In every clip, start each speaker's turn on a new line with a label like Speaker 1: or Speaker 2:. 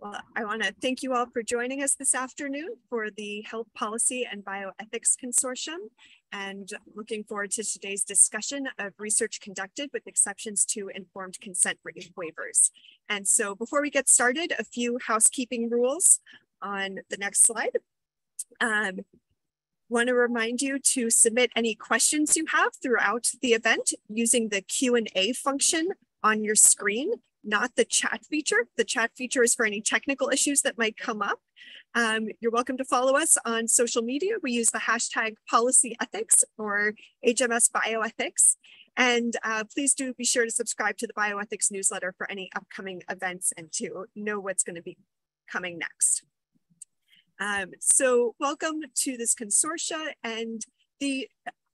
Speaker 1: Well, I want to thank you all for joining us this afternoon for the Health Policy and Bioethics Consortium and looking forward to today's discussion of research conducted with exceptions to informed consent waivers. And so before we get started, a few housekeeping rules on the next slide. Um, want to remind you to submit any questions you have throughout the event using the Q&A function on your screen not the chat feature. The chat feature is for any technical issues that might come up. Um, you're welcome to follow us on social media. We use the hashtag policy ethics or HMS bioethics. And uh, please do be sure to subscribe to the bioethics newsletter for any upcoming events and to know what's going to be coming next. Um, so welcome to this consortia and the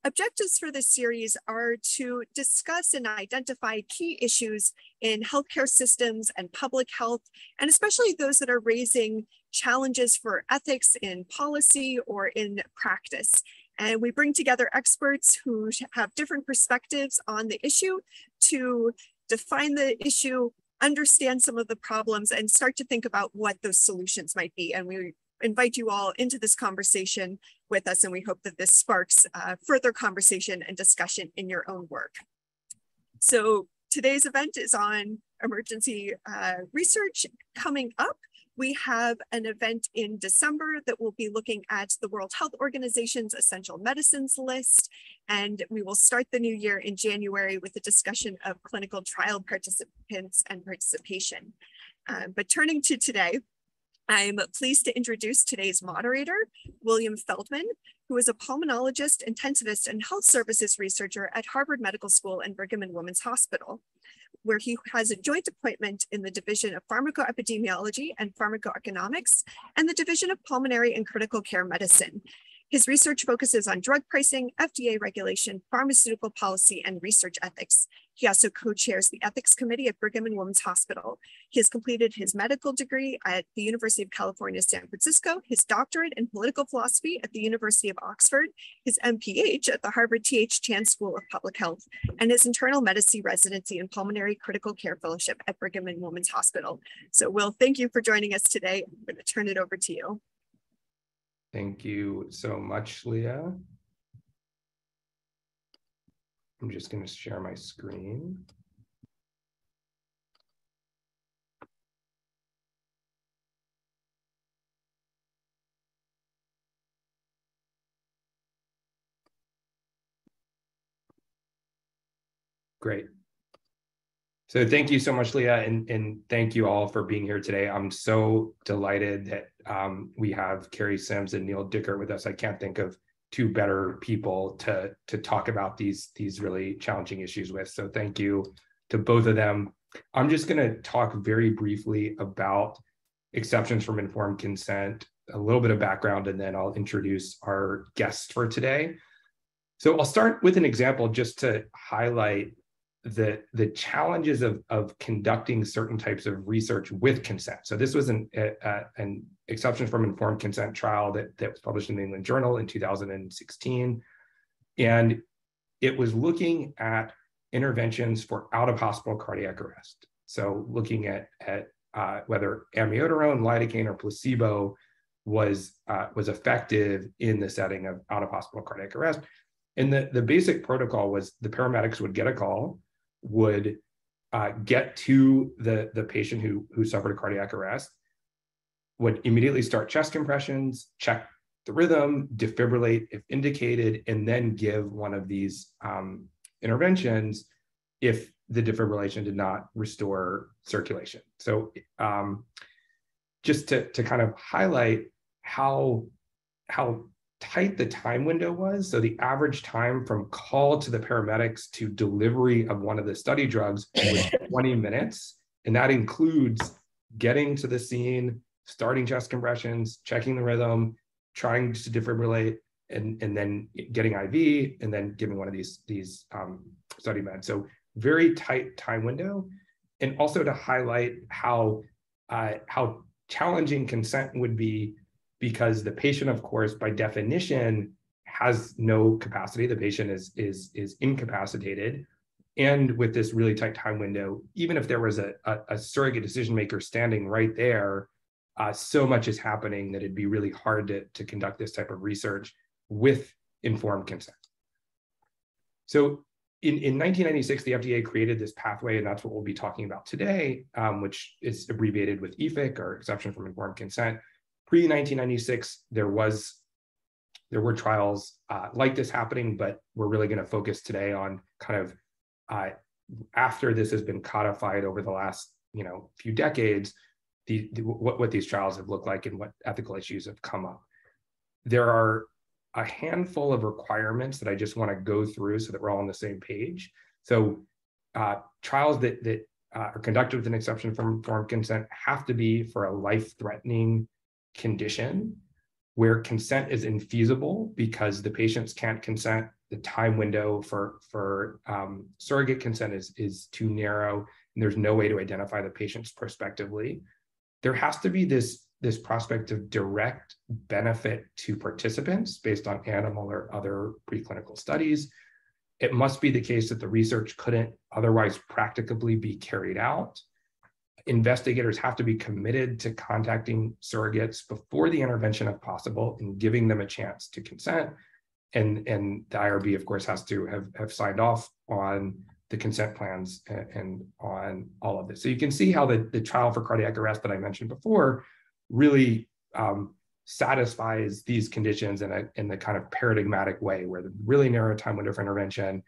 Speaker 1: Objectives for this series are to discuss and identify key issues in healthcare systems and public health, and especially those that are raising challenges for ethics in policy or in practice. And we bring together experts who have different perspectives on the issue to define the issue, understand some of the problems, and start to think about what those solutions might be. And we invite you all into this conversation with us, and we hope that this sparks uh, further conversation and discussion in your own work. So today's event is on emergency uh, research. Coming up, we have an event in December that will be looking at the World Health Organization's essential medicines list. And we will start the new year in January with a discussion of clinical trial participants and participation. Uh, but turning to today, I'm pleased to introduce today's moderator, William Feldman, who is a pulmonologist, intensivist, and health services researcher at Harvard Medical School and Brigham and Women's Hospital, where he has a joint appointment in the Division of Pharmacoepidemiology and Pharmacoeconomics and the Division of Pulmonary and Critical Care Medicine. His research focuses on drug pricing, FDA regulation, pharmaceutical policy, and research ethics. He also co-chairs the ethics committee at Brigham and Women's Hospital. He has completed his medical degree at the University of California, San Francisco, his doctorate in political philosophy at the University of Oxford, his MPH at the Harvard T.H. Chan School of Public Health, and his internal medicine residency and pulmonary critical care fellowship at Brigham and Women's Hospital. So Will, thank you for joining us today. I'm going to turn it over to you.
Speaker 2: Thank you so much, Leah. I'm just going to share my screen. Great. So thank you so much, Leah, and, and thank you all for being here today. I'm so delighted that um, we have Carrie Sims and Neal Dickert with us. I can't think of two better people to to talk about these these really challenging issues with. So thank you to both of them. I'm just going to talk very briefly about exceptions from informed consent, a little bit of background, and then I'll introduce our guests for today. So I'll start with an example just to highlight the the challenges of of conducting certain types of research with consent. So this was an a, an exception from informed consent trial that that was published in the England Journal in 2016, and it was looking at interventions for out of hospital cardiac arrest. So looking at at uh, whether amiodarone, lidocaine, or placebo was uh, was effective in the setting of out of hospital cardiac arrest. And the, the basic protocol was the paramedics would get a call would uh, get to the, the patient who, who suffered a cardiac arrest, would immediately start chest compressions, check the rhythm, defibrillate if indicated, and then give one of these um, interventions if the defibrillation did not restore circulation. So um, just to, to kind of highlight how, how tight the time window was. So the average time from call to the paramedics to delivery of one of the study drugs was 20 minutes. And that includes getting to the scene, starting chest compressions, checking the rhythm, trying to defibrillate, and, and then getting IV, and then giving one of these, these um, study meds. So very tight time window. And also to highlight how, uh, how challenging consent would be because the patient, of course, by definition, has no capacity. The patient is is is incapacitated. And with this really tight time window, even if there was a, a, a surrogate decision maker standing right there, uh, so much is happening that it'd be really hard to, to conduct this type of research with informed consent. So in, in 1996, the FDA created this pathway, and that's what we'll be talking about today, um, which is abbreviated with EFIC or exception from informed consent. Pre 1996, there was there were trials uh, like this happening, but we're really going to focus today on kind of uh, after this has been codified over the last you know few decades, the, the, what what these trials have looked like and what ethical issues have come up. There are a handful of requirements that I just want to go through so that we're all on the same page. So uh, trials that that uh, are conducted with an exception from informed consent have to be for a life-threatening condition where consent is infeasible because the patients can't consent. The time window for for um, surrogate consent is is too narrow, and there's no way to identify the patients prospectively. There has to be this this prospect of direct benefit to participants based on animal or other preclinical studies. It must be the case that the research couldn't otherwise practicably be carried out. Investigators have to be committed to contacting surrogates before the intervention if possible and giving them a chance to consent. And, and the IRB, of course, has to have, have signed off on the consent plans and, and on all of this. So you can see how the, the trial for cardiac arrest that I mentioned before really um, satisfies these conditions in a in the kind of paradigmatic way where the really narrow time window for intervention,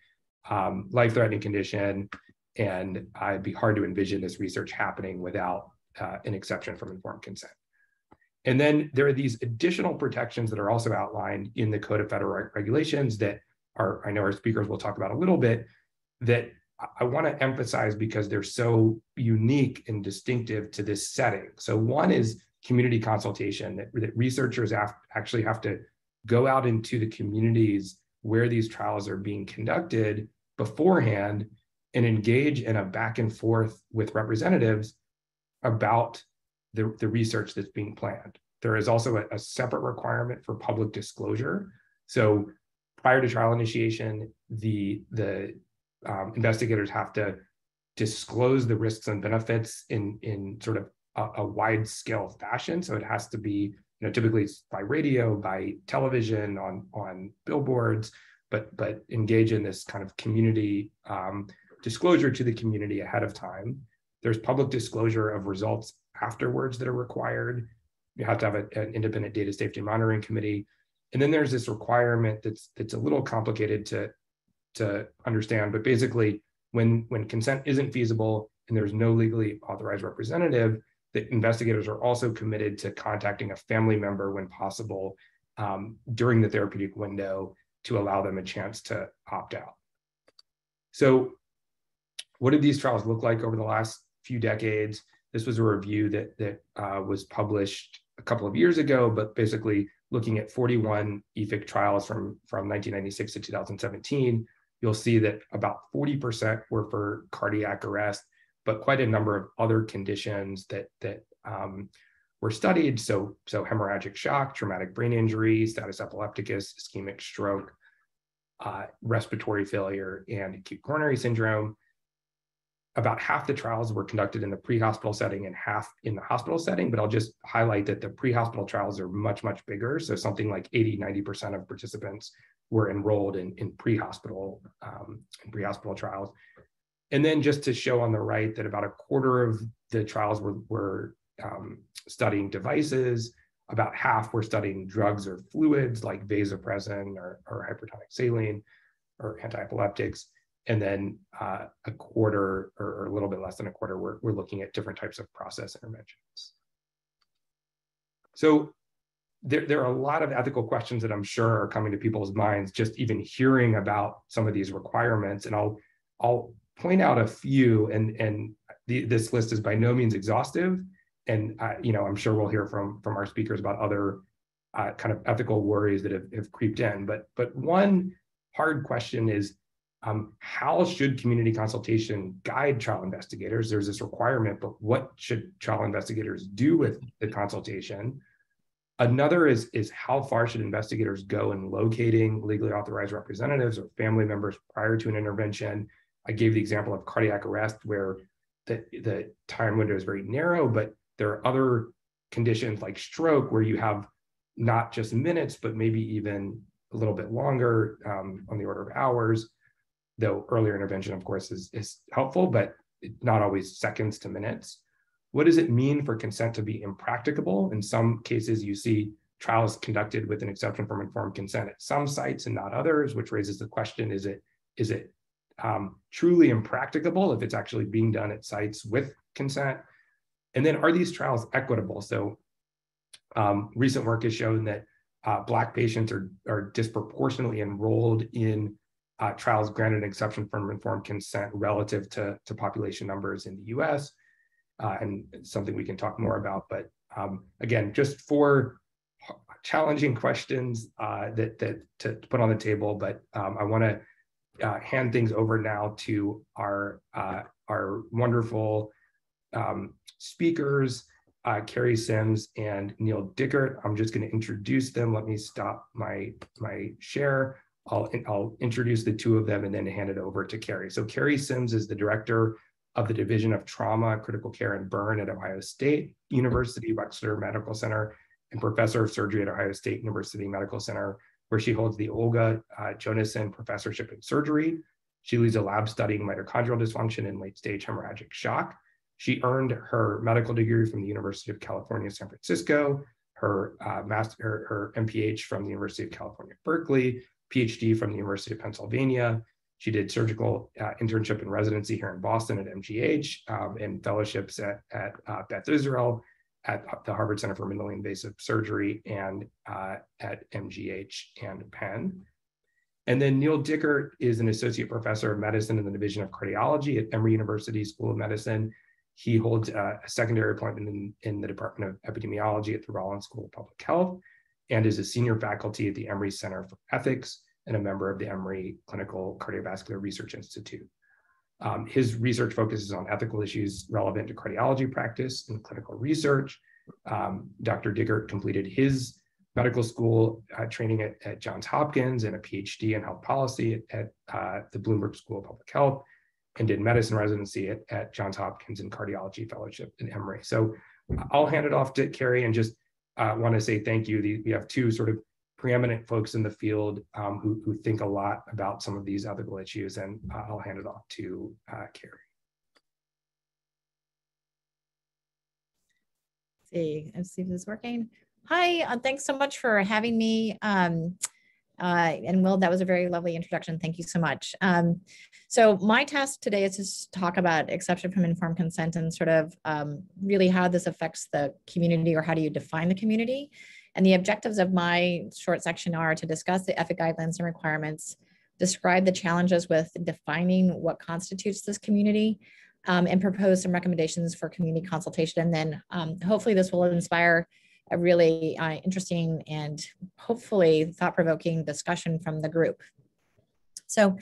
Speaker 2: um, life-threatening condition, and it'd be hard to envision this research happening without uh, an exception from informed consent. And then there are these additional protections that are also outlined in the Code of Federal Regulations that are, I know our speakers will talk about a little bit, that I want to emphasize because they're so unique and distinctive to this setting. So one is community consultation that, that researchers have, actually have to go out into the communities where these trials are being conducted beforehand and engage in a back and forth with representatives about the, the research that's being planned. There is also a, a separate requirement for public disclosure. So prior to trial initiation, the, the um, investigators have to disclose the risks and benefits in, in sort of a, a wide scale fashion. So it has to be, you know, typically it's by radio, by television, on on billboards, but but engage in this kind of community um, disclosure to the community ahead of time. There's public disclosure of results afterwards that are required. You have to have a, an independent data safety monitoring committee. And then there's this requirement that's that's a little complicated to to understand, but basically when when consent isn't feasible and there's no legally authorized representative, the investigators are also committed to contacting a family member when possible um, during the therapeutic window to allow them a chance to opt out. So, what did these trials look like over the last few decades? This was a review that that uh, was published a couple of years ago, but basically looking at 41 EFIC trials from from 1996 to 2017. You'll see that about 40% were for cardiac arrest, but quite a number of other conditions that that um, were studied. So, so hemorrhagic shock, traumatic brain injury, status epilepticus, ischemic stroke, uh, respiratory failure, and acute coronary syndrome. About half the trials were conducted in the pre-hospital setting and half in the hospital setting, but I'll just highlight that the pre-hospital trials are much, much bigger. So something like 80, 90% of participants were enrolled in, in pre-hospital um, in pre-hospital trials. And then just to show on the right that about a quarter of the trials were, were um, studying devices, about half were studying drugs or fluids like vasopressin or, or hypertonic saline or antiepileptics. And then uh, a quarter or, or, a little bit less than a quarter, we're, we're looking at different types of process interventions. So there, there are a lot of ethical questions that I'm sure are coming to people's minds just even hearing about some of these requirements. And I'll, I'll point out a few, and and the, this list is by no means exhaustive. And uh, you know, I'm sure we'll hear from from our speakers about other uh, kind of ethical worries that have, have creeped in. But but one hard question is um, how should community consultation guide trial investigators? There's this requirement, but what should trial investigators do with the consultation? Another is, is how far should investigators go in locating legally authorized representatives or family members prior to an intervention? I gave the example of cardiac arrest where the, the time window is very narrow, but there are other conditions like stroke, where you have not just minutes, but maybe even a little bit longer um, on the order of hours, though earlier intervention, of course, is, is helpful, but not always seconds to minutes. What does it mean for consent to be impracticable? In some cases, you see trials conducted with an exception from informed consent at some sites and not others, which raises the question, is it, is it um, truly impracticable if it's actually being done at sites with consent? And then are these trials equitable? So um, recent work has shown that uh, Black patients are, are disproportionately enrolled in uh, trials granted an exception from informed consent relative to, to population numbers in the US, uh, and something we can talk more about. But um, again, just for challenging questions uh, that, that to, put on the table, but um, I wanna uh, hand things over now to our, uh, our wonderful um, speakers, uh, Carrie Sims and Neal Dickert. I'm just going to introduce them. Let me stop my, my share. I'll, I'll introduce the two of them and then hand it over to Carrie. So Carrie Sims is the director of the Division of Trauma, Critical Care, and Burn at Ohio State University Wexner Medical Center and professor of surgery at Ohio State University Medical Center, where she holds the Olga uh, Professorship in Surgery. She leads a lab studying mitochondrial dysfunction and late stage hemorrhagic shock. She earned her medical degree from the University of California, San Francisco, her uh, master, her, her MPH from the University of California, Berkeley, PhD from the University of Pennsylvania. She did surgical uh, internship and residency here in Boston at MGH um, and fellowships at, at uh, Beth Israel at the Harvard Center for Minimally Invasive Surgery and uh, at MGH and Penn. And then Neal Dickert is an associate professor of medicine in the Division of Cardiology at Emory University School of Medicine he holds a secondary appointment in, in the Department of Epidemiology at the Rollins School of Public Health and is a senior faculty at the Emory Center for Ethics and a member of the Emory Clinical Cardiovascular Research Institute. Um, his research focuses on ethical issues relevant to cardiology practice and clinical research. Um, Dr. Dickert completed his medical school uh, training at, at, Johns Hopkins and a PhD in health policy at, at uh, the Bloomberg School of Public Health and did medicine residency at, at Johns Hopkins and cardiology fellowship at Emory. So I'll hand it off to Carrie and just uh, want to say thank you. The, we have two sort of preeminent folks in the field um, who, who think a lot about some of these ethical issues, and uh, I'll hand it off to uh, Carrie.
Speaker 3: See, let's see if this is working. Hi, uh, thanks so much for having me. Um, uh, and Will, that was a very lovely introduction. Thank you so much. Um, so my task today is to talk about exception from informed consent and sort of um, really how this affects the community or how do you define the community. And the objectives of my short section are to discuss the ethic guidelines and requirements, describe the challenges with defining what constitutes this community, um, and propose some recommendations for community consultation. And then um, hopefully this will inspire a really uh, interesting and hopefully thought-provoking discussion from the group. So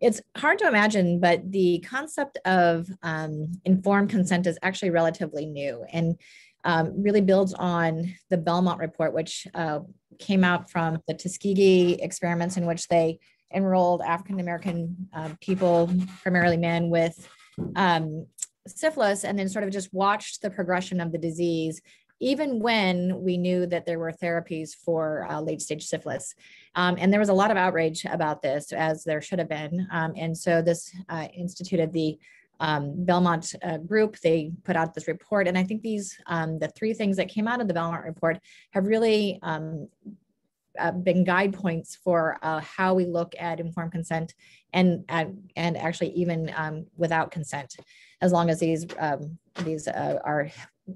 Speaker 3: it's hard to imagine, but the concept of um, informed consent is actually relatively new and um, really builds on the Belmont report, which uh, came out from the Tuskegee experiments in which they enrolled African-American uh, people, primarily men with um, syphilis, and then sort of just watched the progression of the disease even when we knew that there were therapies for uh, late stage syphilis. Um, and there was a lot of outrage about this, as there should have been. Um, and so this uh, instituted the um, Belmont uh, group. They put out this report. And I think these, um, the three things that came out of the Belmont report have really um, uh, been guide points for uh, how we look at informed consent and and actually even um, without consent, as long as these um, these uh, are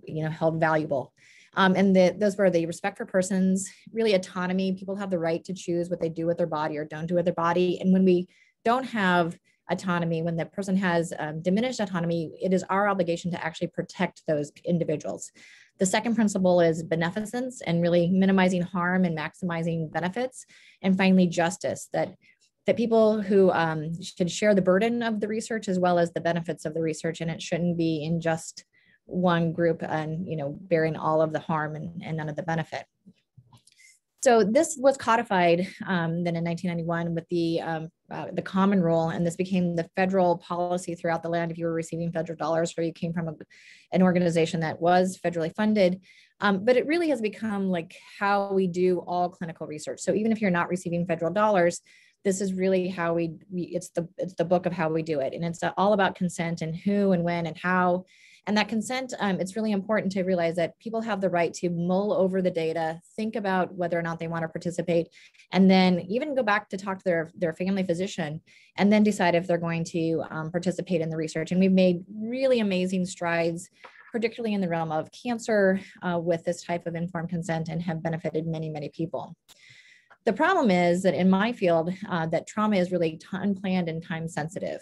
Speaker 3: you know held valuable. Um, and the, those were the respect for persons, really autonomy. People have the right to choose what they do with their body or don't do with their body. And when we don't have autonomy, when the person has um, diminished autonomy, it is our obligation to actually protect those individuals. The second principle is beneficence and really minimizing harm and maximizing benefits. And finally, justice that that people who um, should share the burden of the research as well as the benefits of the research, and it shouldn't be in just one group and you know bearing all of the harm and, and none of the benefit. So this was codified um, then in 1991 with the um, uh, the common rule, and this became the federal policy throughout the land. If you were receiving federal dollars or you came from a, an organization that was federally funded, Um, but it really has become like how we do all clinical research. So even if you're not receiving federal dollars, this is really how we, we it's the it's the book of how we do it, and it's all about consent and who and when and how. And that consent, um, it's really important to realize that people have the right to mull over the data, think about whether or not they want to participate, and then even go back to talk to their, their family physician and then decide if they're going to um, participate in the research. And we've made really amazing strides particularly in the realm of cancer uh, with this type of informed consent and have benefited many, many people. The problem is that in my field, uh, that trauma is really unplanned and time sensitive.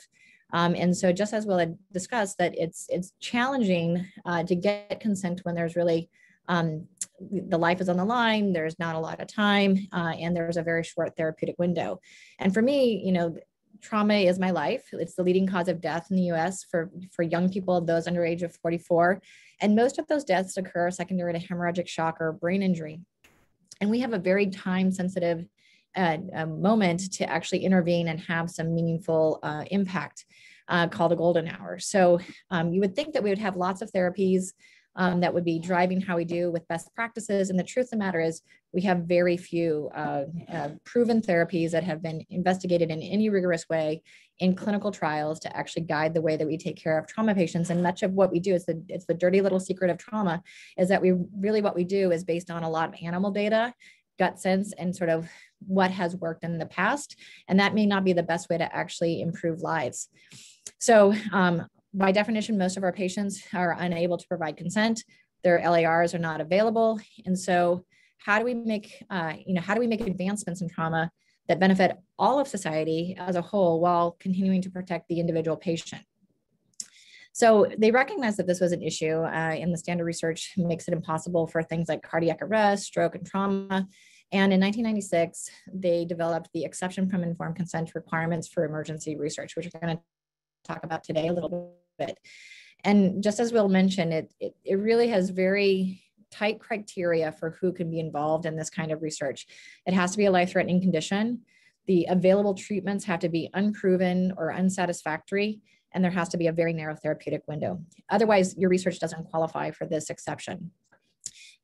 Speaker 3: Um, and so just as Will discussed that it's, it's challenging uh, to get consent when there's really um, the life is on the line, there's not a lot of time, uh, and there's a very short therapeutic window. And for me, you know, trauma is my life. It's the leading cause of death in the US for, for young people, those under age of 44. And most of those deaths occur secondary to hemorrhagic shock or brain injury. And we have a very time sensitive uh, moment to actually intervene and have some meaningful uh, impact uh, called the golden hour. So um, you would think that we would have lots of therapies um, that would be driving how we do with best practices. And the truth of the matter is, we have very few uh, uh, proven therapies that have been investigated in any rigorous way in clinical trials to actually guide the way that we take care of trauma patients. And much of what we do is the it's the dirty little secret of trauma is that we really what we do is based on a lot of animal data, gut sense, and sort of what has worked in the past. And that may not be the best way to actually improve lives. So um, by definition, most of our patients are unable to provide consent. Their LARs are not available. And so how do we make, uh, you know, how do we make advancements in trauma that benefit all of society as a whole while continuing to protect the individual patient? So they recognized that this was an issue uh, and the standard research makes it impossible for things like cardiac arrest, stroke, and trauma. And in 1996, they developed the exception from informed consent requirements for emergency research, which we're going to talk about today a little bit. And just as Will mentioned, it, it, it really has very tight criteria for who can be involved in this kind of research. It has to be a life-threatening condition. The available treatments have to be unproven or unsatisfactory, and there has to be a very narrow therapeutic window. Otherwise, your research doesn't qualify for this exception.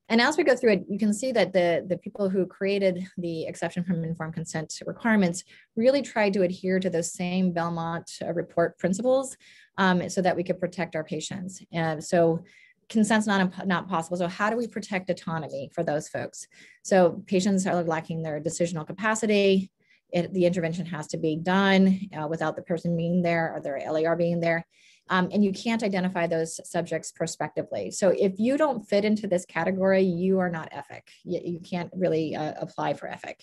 Speaker 3: And as we go through it, you can see that the, the people who created the exception from informed consent requirements really tried to adhere to those same Belmont uh, report principles um, so that we could protect our patients. And so consent's not, not possible. So how do we protect autonomy for those folks? So patients are lacking their decisional capacity. It, the intervention has to be done uh, without the person being there or their LAR being there um, and you can't identify those subjects prospectively. So if you don't fit into this category, you are not EFIC. You, you can't really uh, apply for EFIC.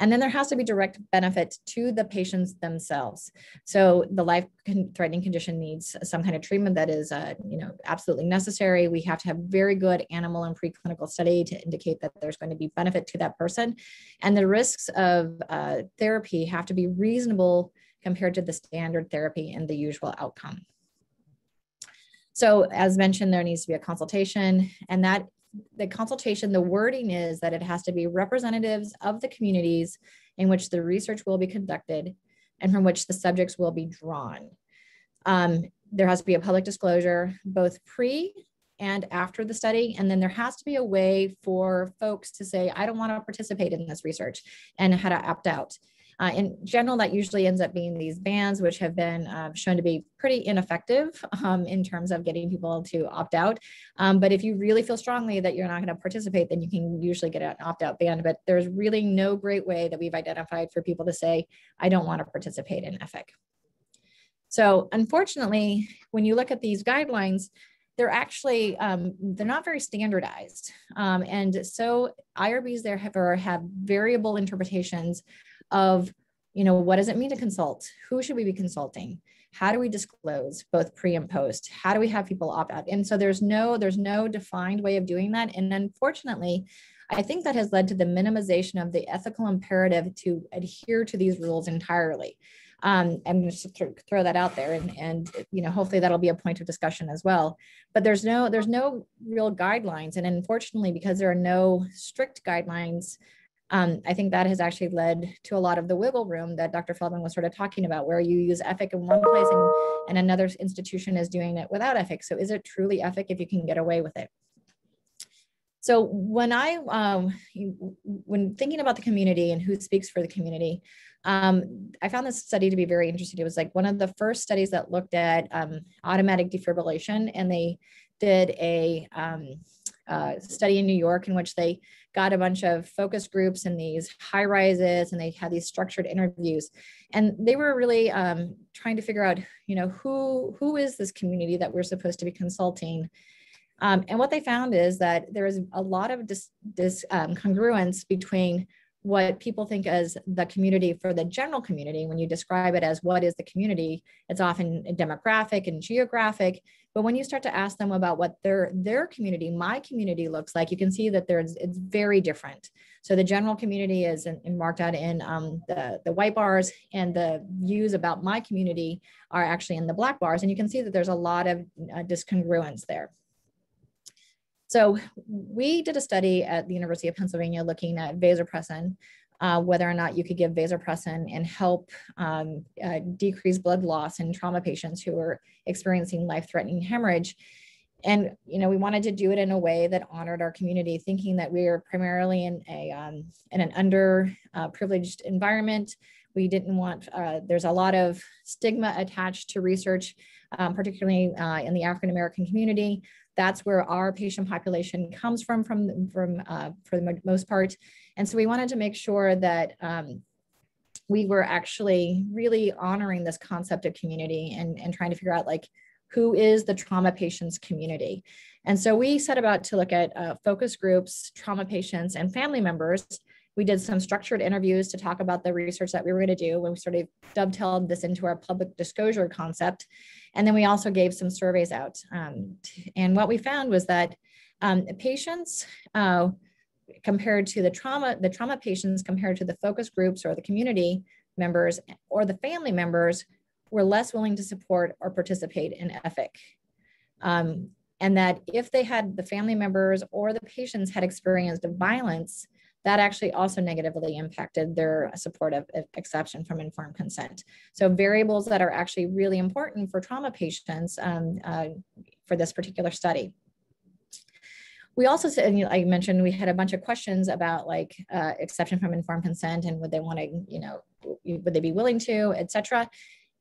Speaker 3: And then there has to be direct benefit to the patients themselves. So the life-threatening condition needs some kind of treatment that is, uh, you know, absolutely necessary. We have to have very good animal and preclinical study to indicate that there's going to be benefit to that person. And the risks of uh, therapy have to be reasonable compared to the standard therapy and the usual outcome. So as mentioned, there needs to be a consultation and that the consultation, the wording is that it has to be representatives of the communities in which the research will be conducted and from which the subjects will be drawn. Um, there has to be a public disclosure, both pre and after the study. And then there has to be a way for folks to say, I don't want to participate in this research and how to opt out. Uh, in general, that usually ends up being these bans, which have been uh, shown to be pretty ineffective um, in terms of getting people to opt out. Um, but if you really feel strongly that you're not going to participate, then you can usually get an opt out ban. But there's really no great way that we've identified for people to say, I don't want to participate in EFIC. So unfortunately, when you look at these guidelines, they're actually um, they're not very standardized um, and so irbs there have, have variable interpretations of you know what does it mean to consult? Who should we be consulting? How do we disclose both pre and post? How do we have people opt out? And so there's no there's no defined way of doing that. And unfortunately i think that has led to the minimization of the ethical imperative to adhere to these rules entirely. Um, i'm going to throw that out there and, and you know hopefully that'll be a point of discussion as well. But there's no there's no real guidelines. And unfortunately because there are no strict guidelines um, I think that has actually led to a lot of the wiggle room that Dr. Feldman was sort of talking about, where you use EFIC in one place and, and another institution is doing it without EFIC. So is it truly EFIC if you can get away with it? So when I, um, when thinking about the community and who speaks for the community, um, I found this study to be very interesting. It was like one of the first studies that looked at um, automatic defibrillation, and they did a um, uh, study in New York in which they got a bunch of focus groups in these high rises, and they had these structured interviews, and they were really um, trying to figure out, you know, who who is this community that we're supposed to be consulting. Um, and what they found is that there is a lot of dis, dis um, congruence between what people think as the community for the general community. When you describe it as what is the community, it's often demographic and geographic. But when you start to ask them about what their their community, my community looks like, you can see that there's it's very different. So the general community is in, in marked out in um, the the white bars, and the views about my community are actually in the black bars. And you can see that there's a lot of uh, discongruence there. So we did a study at the University of Pennsylvania looking at vasopressin, uh, whether or not you could give vasopressin and help um, uh, decrease blood loss in trauma patients who were experiencing life-threatening hemorrhage. And you know, we wanted to do it in a way that honored our community, thinking that we are primarily in a um, in an underprivileged uh, environment. We didn't want. Uh, there's a lot of stigma attached to research, um, particularly uh, in the African American community that's where our patient population comes from, from, from uh, for the most part. And so we wanted to make sure that um, we were actually really honoring this concept of community and, and trying to figure out like, who is the trauma patients community? And so we set about to look at uh, focus groups, trauma patients, and family members. We did some structured interviews to talk about the research that we were going to do when we sort of dovetailed this into our public disclosure concept. And then we also gave some surveys out. Um, and what we found was that um, patients, uh, compared to the trauma, the trauma patients compared to the focus groups or the community members or the family members were less willing to support or participate in EFIC. Um, and that if they had the family members or the patients had experienced violence, that actually also negatively impacted their support of, exception from informed consent. So variables that are actually really important for trauma patients um, uh, for this particular study. We also said, know, I mentioned we had a bunch of questions about like uh, exception from informed consent and would they want to, you know, would they be willing to, et cetera.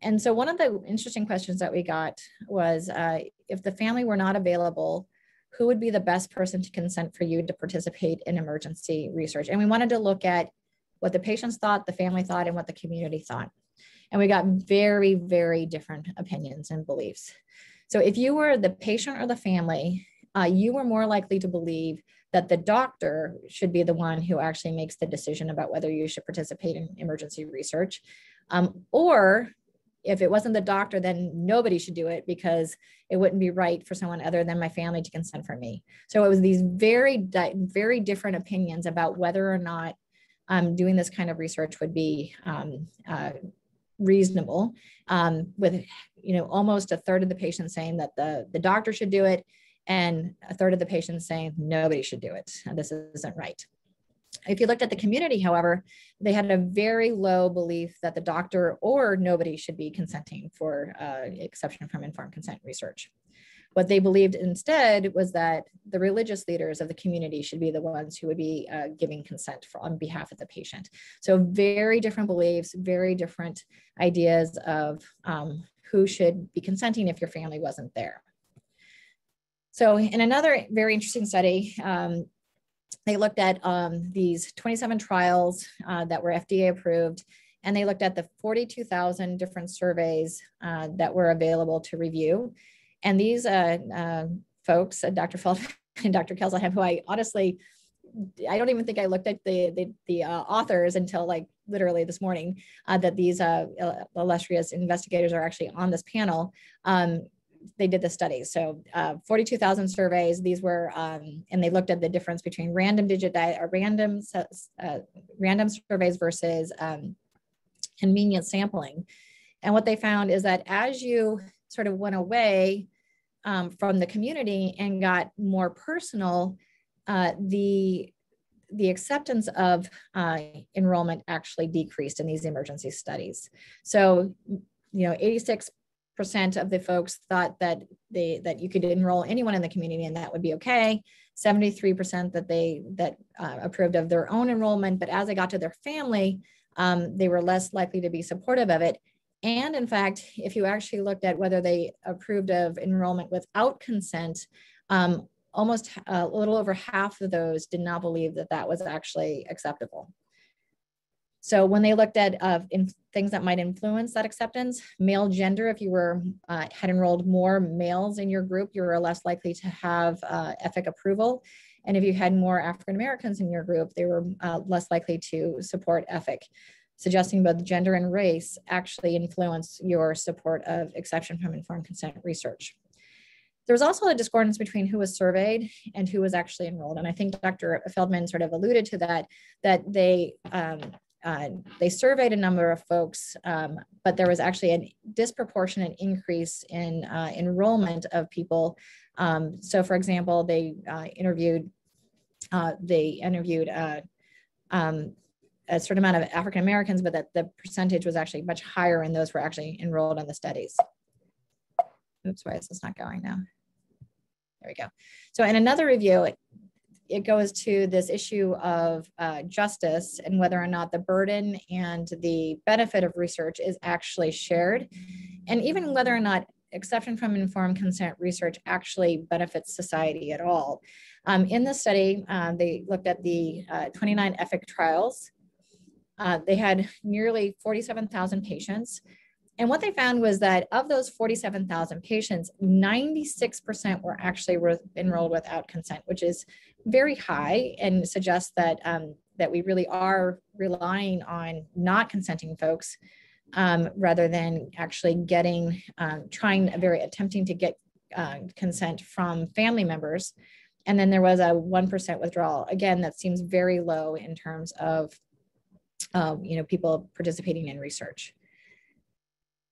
Speaker 3: And so one of the interesting questions that we got was uh, if the family were not available who would be the best person to consent for you to participate in emergency research? And we wanted to look at what the patients thought, the family thought, and what the community thought. And we got very, very different opinions and beliefs. So if you were the patient or the family, uh, you were more likely to believe that the doctor should be the one who actually makes the decision about whether you should participate in emergency research. Um, or if it wasn't the doctor, then nobody should do it because it wouldn't be right for someone other than my family to consent for me. So it was these very, very different opinions about whether or not um, doing this kind of research would be um, uh, reasonable. Um, with you know almost a third of the patients saying that the the doctor should do it, and a third of the patients saying nobody should do it. This isn't right. If you looked at the community, however, they had a very low belief that the doctor or nobody should be consenting for uh, exception from informed consent research. What they believed instead was that the religious leaders of the community should be the ones who would be uh, giving consent for, on behalf of the patient. So very different beliefs, very different ideas of um, who should be consenting if your family wasn't there. So in another very interesting study, um, they looked at um, these 27 trials uh, that were FDA approved, and they looked at the 42,000 different surveys uh, that were available to review. And these uh, uh folks, uh, Dr. Feldman and Dr. Kesselheim, who I honestly, I don't even think I looked at the the, the uh, authors until like literally this morning that these illustrious investigators are actually on this panel. Um, they did the study. So uh, 42,000 surveys. These were, um, and they looked at the difference between random digit di- or random uh, random surveys versus um, convenient sampling. And what they found is that as you sort of went away um, from the community and got more personal, uh, the the acceptance of uh, enrollment actually decreased in these emergency studies. So, you know, 86 percent of the folks thought that they that you could enroll anyone in the community and that would be okay. 73% that they that uh, approved of their own enrollment, but as they got to their family, um, they were less likely to be supportive of it. And in fact, if you actually looked at whether they approved of enrollment without consent, um, almost a little over half of those did not believe that that was actually acceptable. So when they looked at uh, things that might influence that acceptance, male gender, if you were uh, had enrolled more males in your group, you were less likely to have uh, EFIC approval. And if you had more African Americans in your group, they were uh, less likely to support EFIC, suggesting both gender and race actually influence your support of exception from informed consent research. There was also a discordance between who was surveyed and who was actually enrolled. And I think Dr. Feldman sort of alluded to that, that they um, uh, they surveyed a number of folks, um, but there was actually a disproportionate increase in uh, enrollment of people. Um, so, for example, they uh, interviewed uh, they interviewed uh, um, a certain amount of African Americans, but that the percentage was actually much higher, and those were actually enrolled in the studies. Oops, why is this not going now? There we go. So, in another review, it goes to this issue of uh, justice and whether or not the burden and the benefit of research is actually shared, and even whether or not exception from informed consent research actually benefits society at all. Um, in the study, uh, they looked at the uh, 29 EFIC trials. Uh, they had nearly 47,000 patients. And what they found was that of those 47,000 patients, 96% were actually enrolled without consent, which is very high and suggests that um, that we really are relying on not consenting folks um, rather than actually getting um, trying very attempting to get uh, consent from family members. And then there was a 1% withdrawal. Again that seems very low in terms of um, you know people participating in research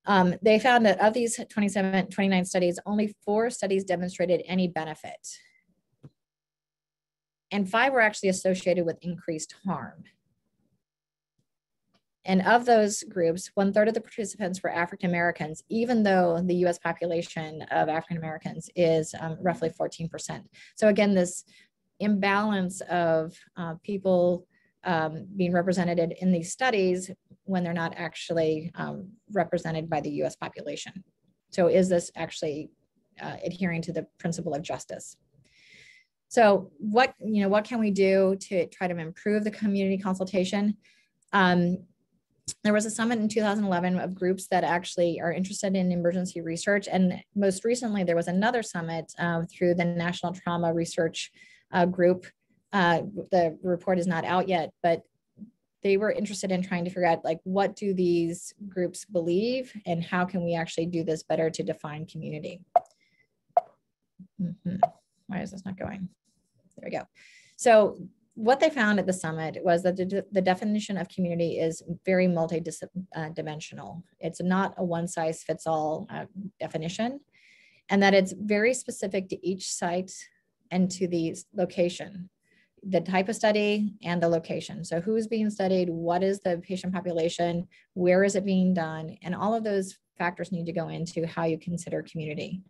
Speaker 3: um, they found that of these 27 29 studies only four studies demonstrated any benefit and five were actually associated with increased harm. And of those groups, one third of the participants were African Americans, even though the US population of African Americans is um, roughly 14%. So, again, this imbalance of uh, people um, being represented in these studies when they're not actually um, represented by the US population. So, is this actually uh, adhering to the principle of justice? So what, you know, what can we do to try to improve the community consultation? Um, there was a summit in 2011 of groups that actually are interested in emergency research. And most recently, there was another summit uh, through the National Trauma Research uh, Group. Uh, the report is not out yet, but they were interested in trying to figure out like what do these groups believe and how can we actually do this better to define community. Mm -hmm. Why is this not going? There we go. So what they found at the summit was that the, the definition of community is very multi-dimensional. It's not a one size fits all uh, definition and that it's very specific to each site and to the location, the type of study and the location. So who's being studied, what is the patient population, where is it being done, and all of those factors need to go into how you consider community.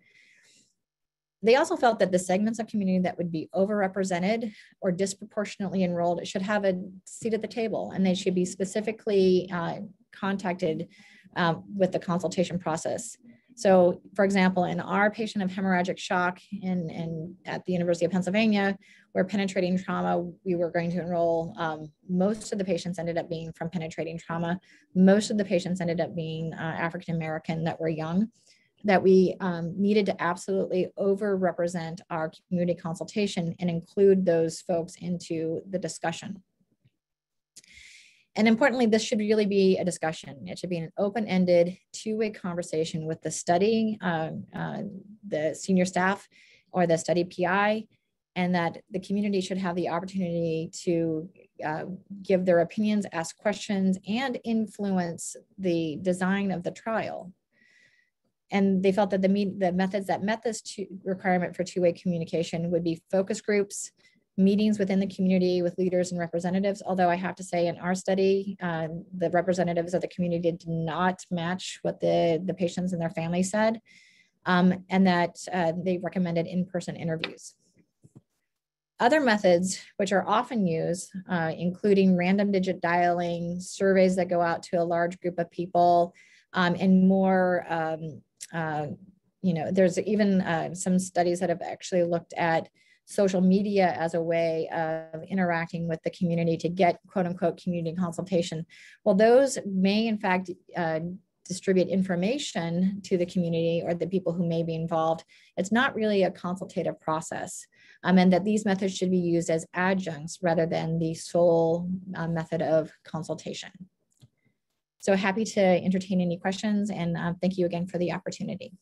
Speaker 3: They also felt that the segments of community that would be overrepresented or disproportionately enrolled should have a seat at the table and they should be specifically uh, contacted um, with the consultation process. So for example, in our patient of hemorrhagic shock in, in at the University of Pennsylvania, where penetrating trauma, we were going to enroll, um, most of the patients ended up being from penetrating trauma. Most of the patients ended up being uh, African-American that were young that we um, needed to absolutely over-represent our community consultation and include those folks into the discussion. And importantly, this should really be a discussion. It should be an open-ended, two-way conversation with the study, uh, uh, the senior staff, or the study PI, and that the community should have the opportunity to uh, give their opinions, ask questions, and influence the design of the trial and they felt that the, meet, the methods that met this requirement for two-way communication would be focus groups, meetings within the community with leaders and representatives. Although I have to say in our study, um, the representatives of the community did not match what the, the patients and their families said, um, and that uh, they recommended in-person interviews. Other methods, which are often used, uh, including random digit dialing, surveys that go out to a large group of people, um, and more, um, uh, you know, there's even uh, some studies that have actually looked at social media as a way of interacting with the community to get quote unquote community consultation. Well, those may in fact uh, distribute information to the community or the people who may be involved. It's not really a consultative process. Um, and that these methods should be used as adjuncts rather than the sole uh, method of consultation. So happy to entertain any questions and um, thank you again for the opportunity.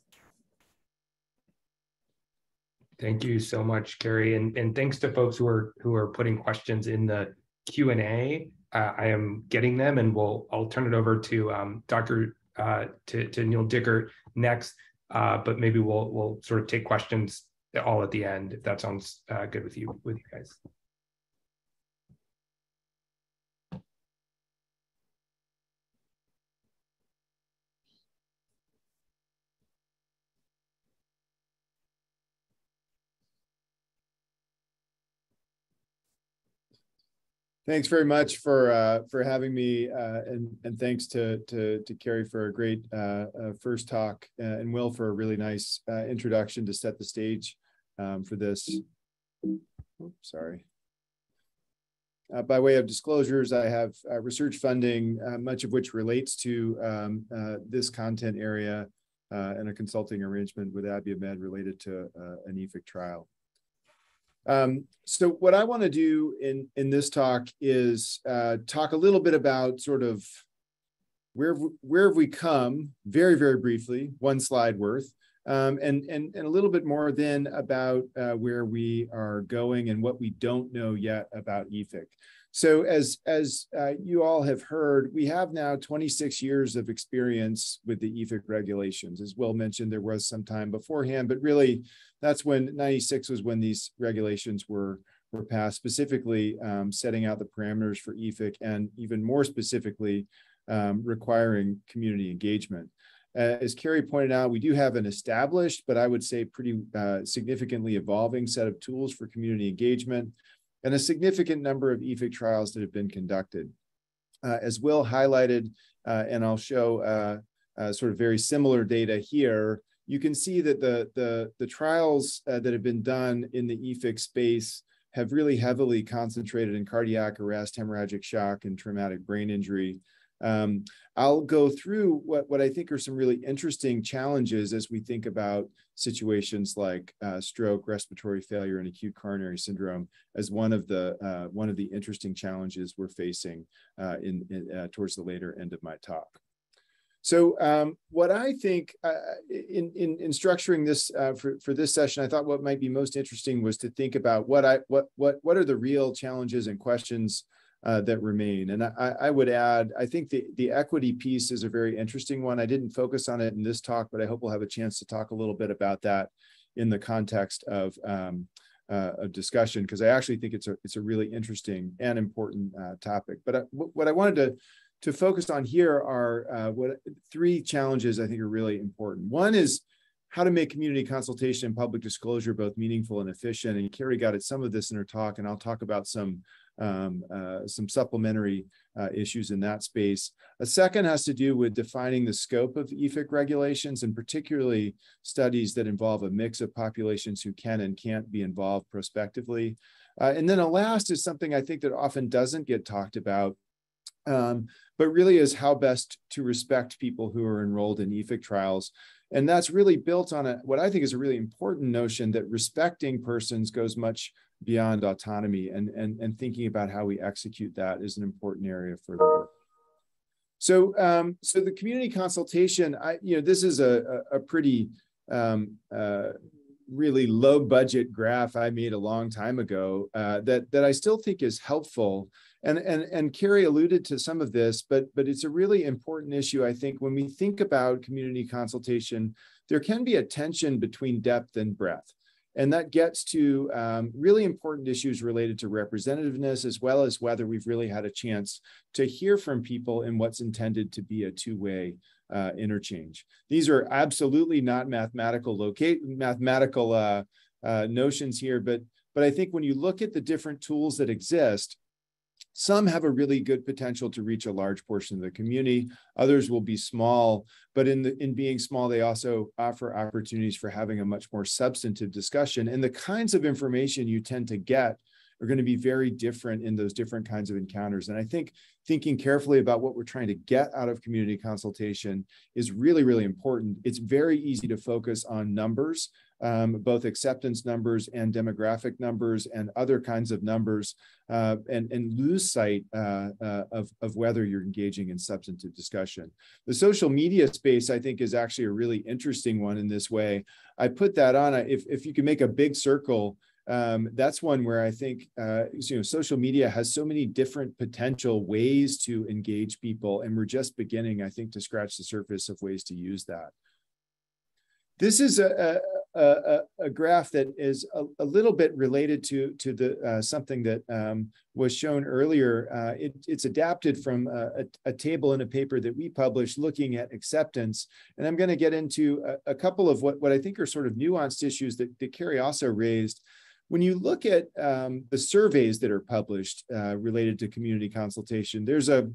Speaker 2: Thank you so much, Carrie, and, and thanks to folks who are who are putting questions in the Q and A. Uh, I am getting them, and we'll I'll turn it over to um, Dr. Uh, to to Neal Dickert next. Uh, but maybe we'll we'll sort of take questions all at the end if that sounds uh, good with you with you guys.
Speaker 4: Thanks very much for uh, for having me, uh, and and thanks to to to Carrie for a great uh, uh first talk, uh, and Will for a really nice uh, introduction to set the stage um, for this. sorry. by way of disclosures, I have research funding, much of which relates to um, this content area, and a consulting arrangement with Abiomed related to an EFIC trial. Um, so what I want to do in in this talk is uh, talk a little bit about sort of where where have we come, very very briefly, one slide worth, um, and and and a little bit more then about uh, where we are going and what we don't know yet about EFIC. So as as uh, you all have heard, we have now 26 years of experience with the EFIC regulations. As Will mentioned, there was some time beforehand, but really that's when 96 was when these regulations were were passed, specifically um, setting out the parameters for EFIC and even more specifically um, requiring community engagement. Uh, as Carrie pointed out, we do have an established, but I would say pretty uh, significantly evolving set of tools for community engagement and a significant number of EFIC trials that have been conducted. Uh, as Will highlighted, uh, and I'll show uh, uh, sort of very similar data here, you can see that the, the, the trials that have been done in the EFIC space have really heavily concentrated in cardiac arrest, hemorrhagic shock, and traumatic brain injury. Um, I'll go through what, what I think are some really interesting challenges as we think about situations like uh, stroke, respiratory failure, and acute coronary syndrome as one of the uh, one of the interesting challenges we're facing uh, in, in uh, towards the later end of my talk. So um, what I think uh, in, in, in structuring this uh, for, for this session, I thought what might be most interesting was to think about what I what what what are the real challenges and questions uh, that remain. And I, I, would add, I think the, the equity piece is a very interesting one. I didn't focus on it in this talk, but I hope we'll have a chance to talk a little bit about that in the context of um, uh, a discussion, because I actually think it's a, it's a really interesting and important uh, topic. But I, what I wanted to, to focus on here are uh, what three challenges I think are really important. One is how to make community consultation and public disclosure both meaningful and efficient. And Carrie got at some of this in her talk, and I'll talk about some um, uh, some supplementary uh, issues in that space. A second has to do with defining the scope of EFIC regulations and particularly studies that involve a mix of populations who can and can't be involved prospectively. Uh, and then a last is something I think that often doesn't get talked about, um, but really is how best to respect people who are enrolled in EFIC trials. And that's really built on a, what I think is a really important notion that respecting persons goes much beyond autonomy and, and, and thinking about how we execute that is an important area for the work. So, um, so the community consultation, I, you know, this is a, a, pretty um, uh, really low budget graph I made a long time ago uh, that, that I still think is helpful. And, and, and Carrie alluded to some of this, but, but it's a really important issue. I think when we think about community consultation, there can be a tension between depth and breadth. And that gets to um, really important issues related to representativeness, as well as whether we've really had a chance to hear from people in what's intended to be a two-way uh, interchange. These are absolutely not mathematical locate mathematical uh, uh, notions here, but But I think when you look at the different tools that exist, some have a really good potential to reach a large portion of the community. Others will be small, but in the in being small, they also offer opportunities for having a much more substantive discussion. And the kinds of information you tend to get are going to be very different in those different kinds of encounters. And I think thinking carefully about what we're trying to get out of community consultation is really, really important. It's very easy to focus on numbers, um, both acceptance numbers and demographic numbers and other kinds of numbers, uh, and, and lose sight uh, uh, of, of whether you're engaging in substantive discussion. The social media space, I think, is actually a really interesting one in this way. I put that on, if, if you can make a big circle um, that's one where I think uh, you know social media has so many different potential ways to engage people, and we're just beginning, I think, to scratch the surface of ways to use that. This is a, a, a, a graph that is a, a, little bit related to to the uh, something that um, was shown earlier. Uh, it, it's adapted from a, table in a paper that we published looking at acceptance, and I'm going to get into a, couple of what what I think are sort of nuanced issues that, that Carrie also raised. When you look at um, the surveys that are published uh, related to community consultation, there's a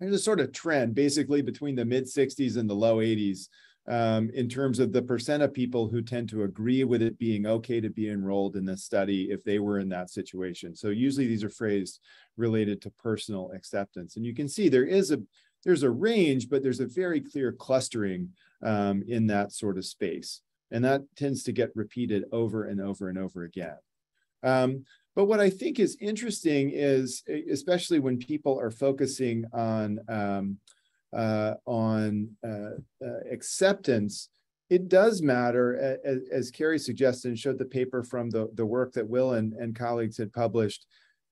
Speaker 4: there's a sort of trend basically between the mid 60s and the low 80s um, in terms of the percent of people who tend to agree with it being okay to be enrolled in the study if they were in that situation. So usually these are phrased related to personal acceptance. And you can see there is a there's a range, but there's a very clear clustering um, in that sort of space. And that tends to get repeated over and over and over again. Um, but what I think is interesting is, especially when people are focusing on um, uh, on uh, uh, acceptance, it does matter, as, as Carrie suggested and showed the paper from the, the work that Will and, and colleagues had published.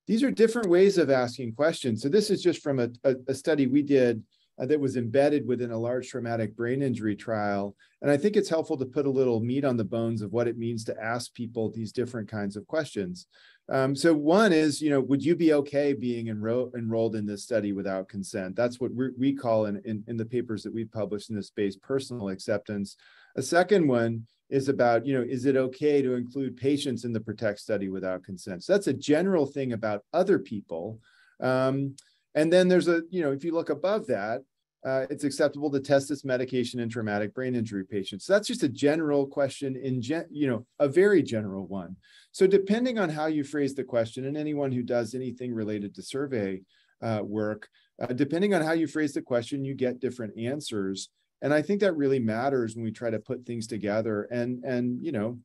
Speaker 4: These are different ways of asking questions. So this is just from a, a, a study we did uh, that was embedded within a large traumatic brain injury trial. And I think it's helpful to put a little meat on the bones of what it means to ask people these different kinds of questions. Um, so one is, you know, would you be okay being enro enrolled in this study without consent? That's what we, we call in, in, in the papers that we've published in this space, personal acceptance. A second one is about, you know, is it okay to include patients in the PROTECT study without consent? So that's a general thing about other people. Um, and then there's a, you know, if you look above that, uh, it's acceptable to test this medication in traumatic brain injury patients. So that's just a general question in, gen, you know, a very general one. So depending on how you phrase the question, and anyone who does anything related to survey uh, work, uh, depending on how you phrase the question, you get different answers. And I think that really matters when we try to put things together. And and you know,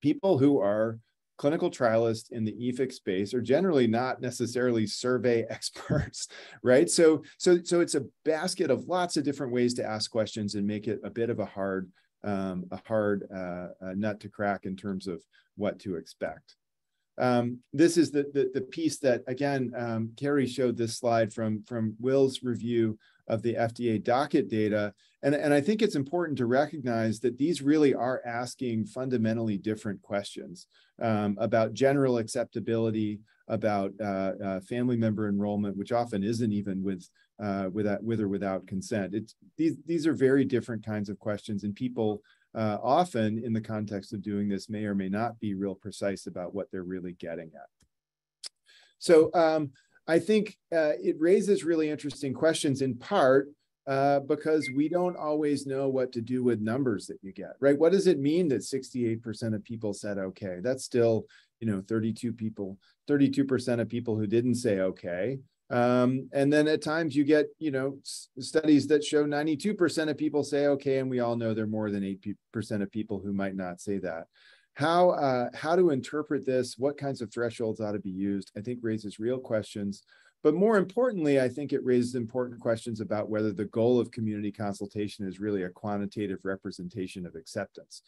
Speaker 4: people who are clinical trialists in the EFIC space are generally not necessarily survey experts, right? So, so, so it's a basket of lots of different ways to ask questions and make it a bit of a hard, um, a hard uh, nut to crack in terms of what to expect. Um, this is the, the, the piece that again, um, Carrie showed this slide from from Will's review of the FDA docket data. And, and I think it's important to recognize that these really are asking fundamentally different questions um, about general acceptability, about uh, uh, family member enrollment, which often isn't even with, uh, without, with or without consent. It's, these, these are very different kinds of questions and people uh, often in the context of doing this may or may not be real precise about what they're really getting at. So um, I think uh, it raises really interesting questions in part uh, because we don't always know what to do with numbers that you get, right? What does it mean that 68% of people said okay? That's still, you know, 32 people, 32% of people who didn't say okay. Um, and then at times you get, you know, studies that show 92% of people say okay, and we all know there are more than 8% of people who might not say that how uh, how to interpret this, what kinds of thresholds ought to be used, I think raises real questions. But more importantly, I think it raises important questions about whether the goal of community consultation is really a quantitative representation of acceptance.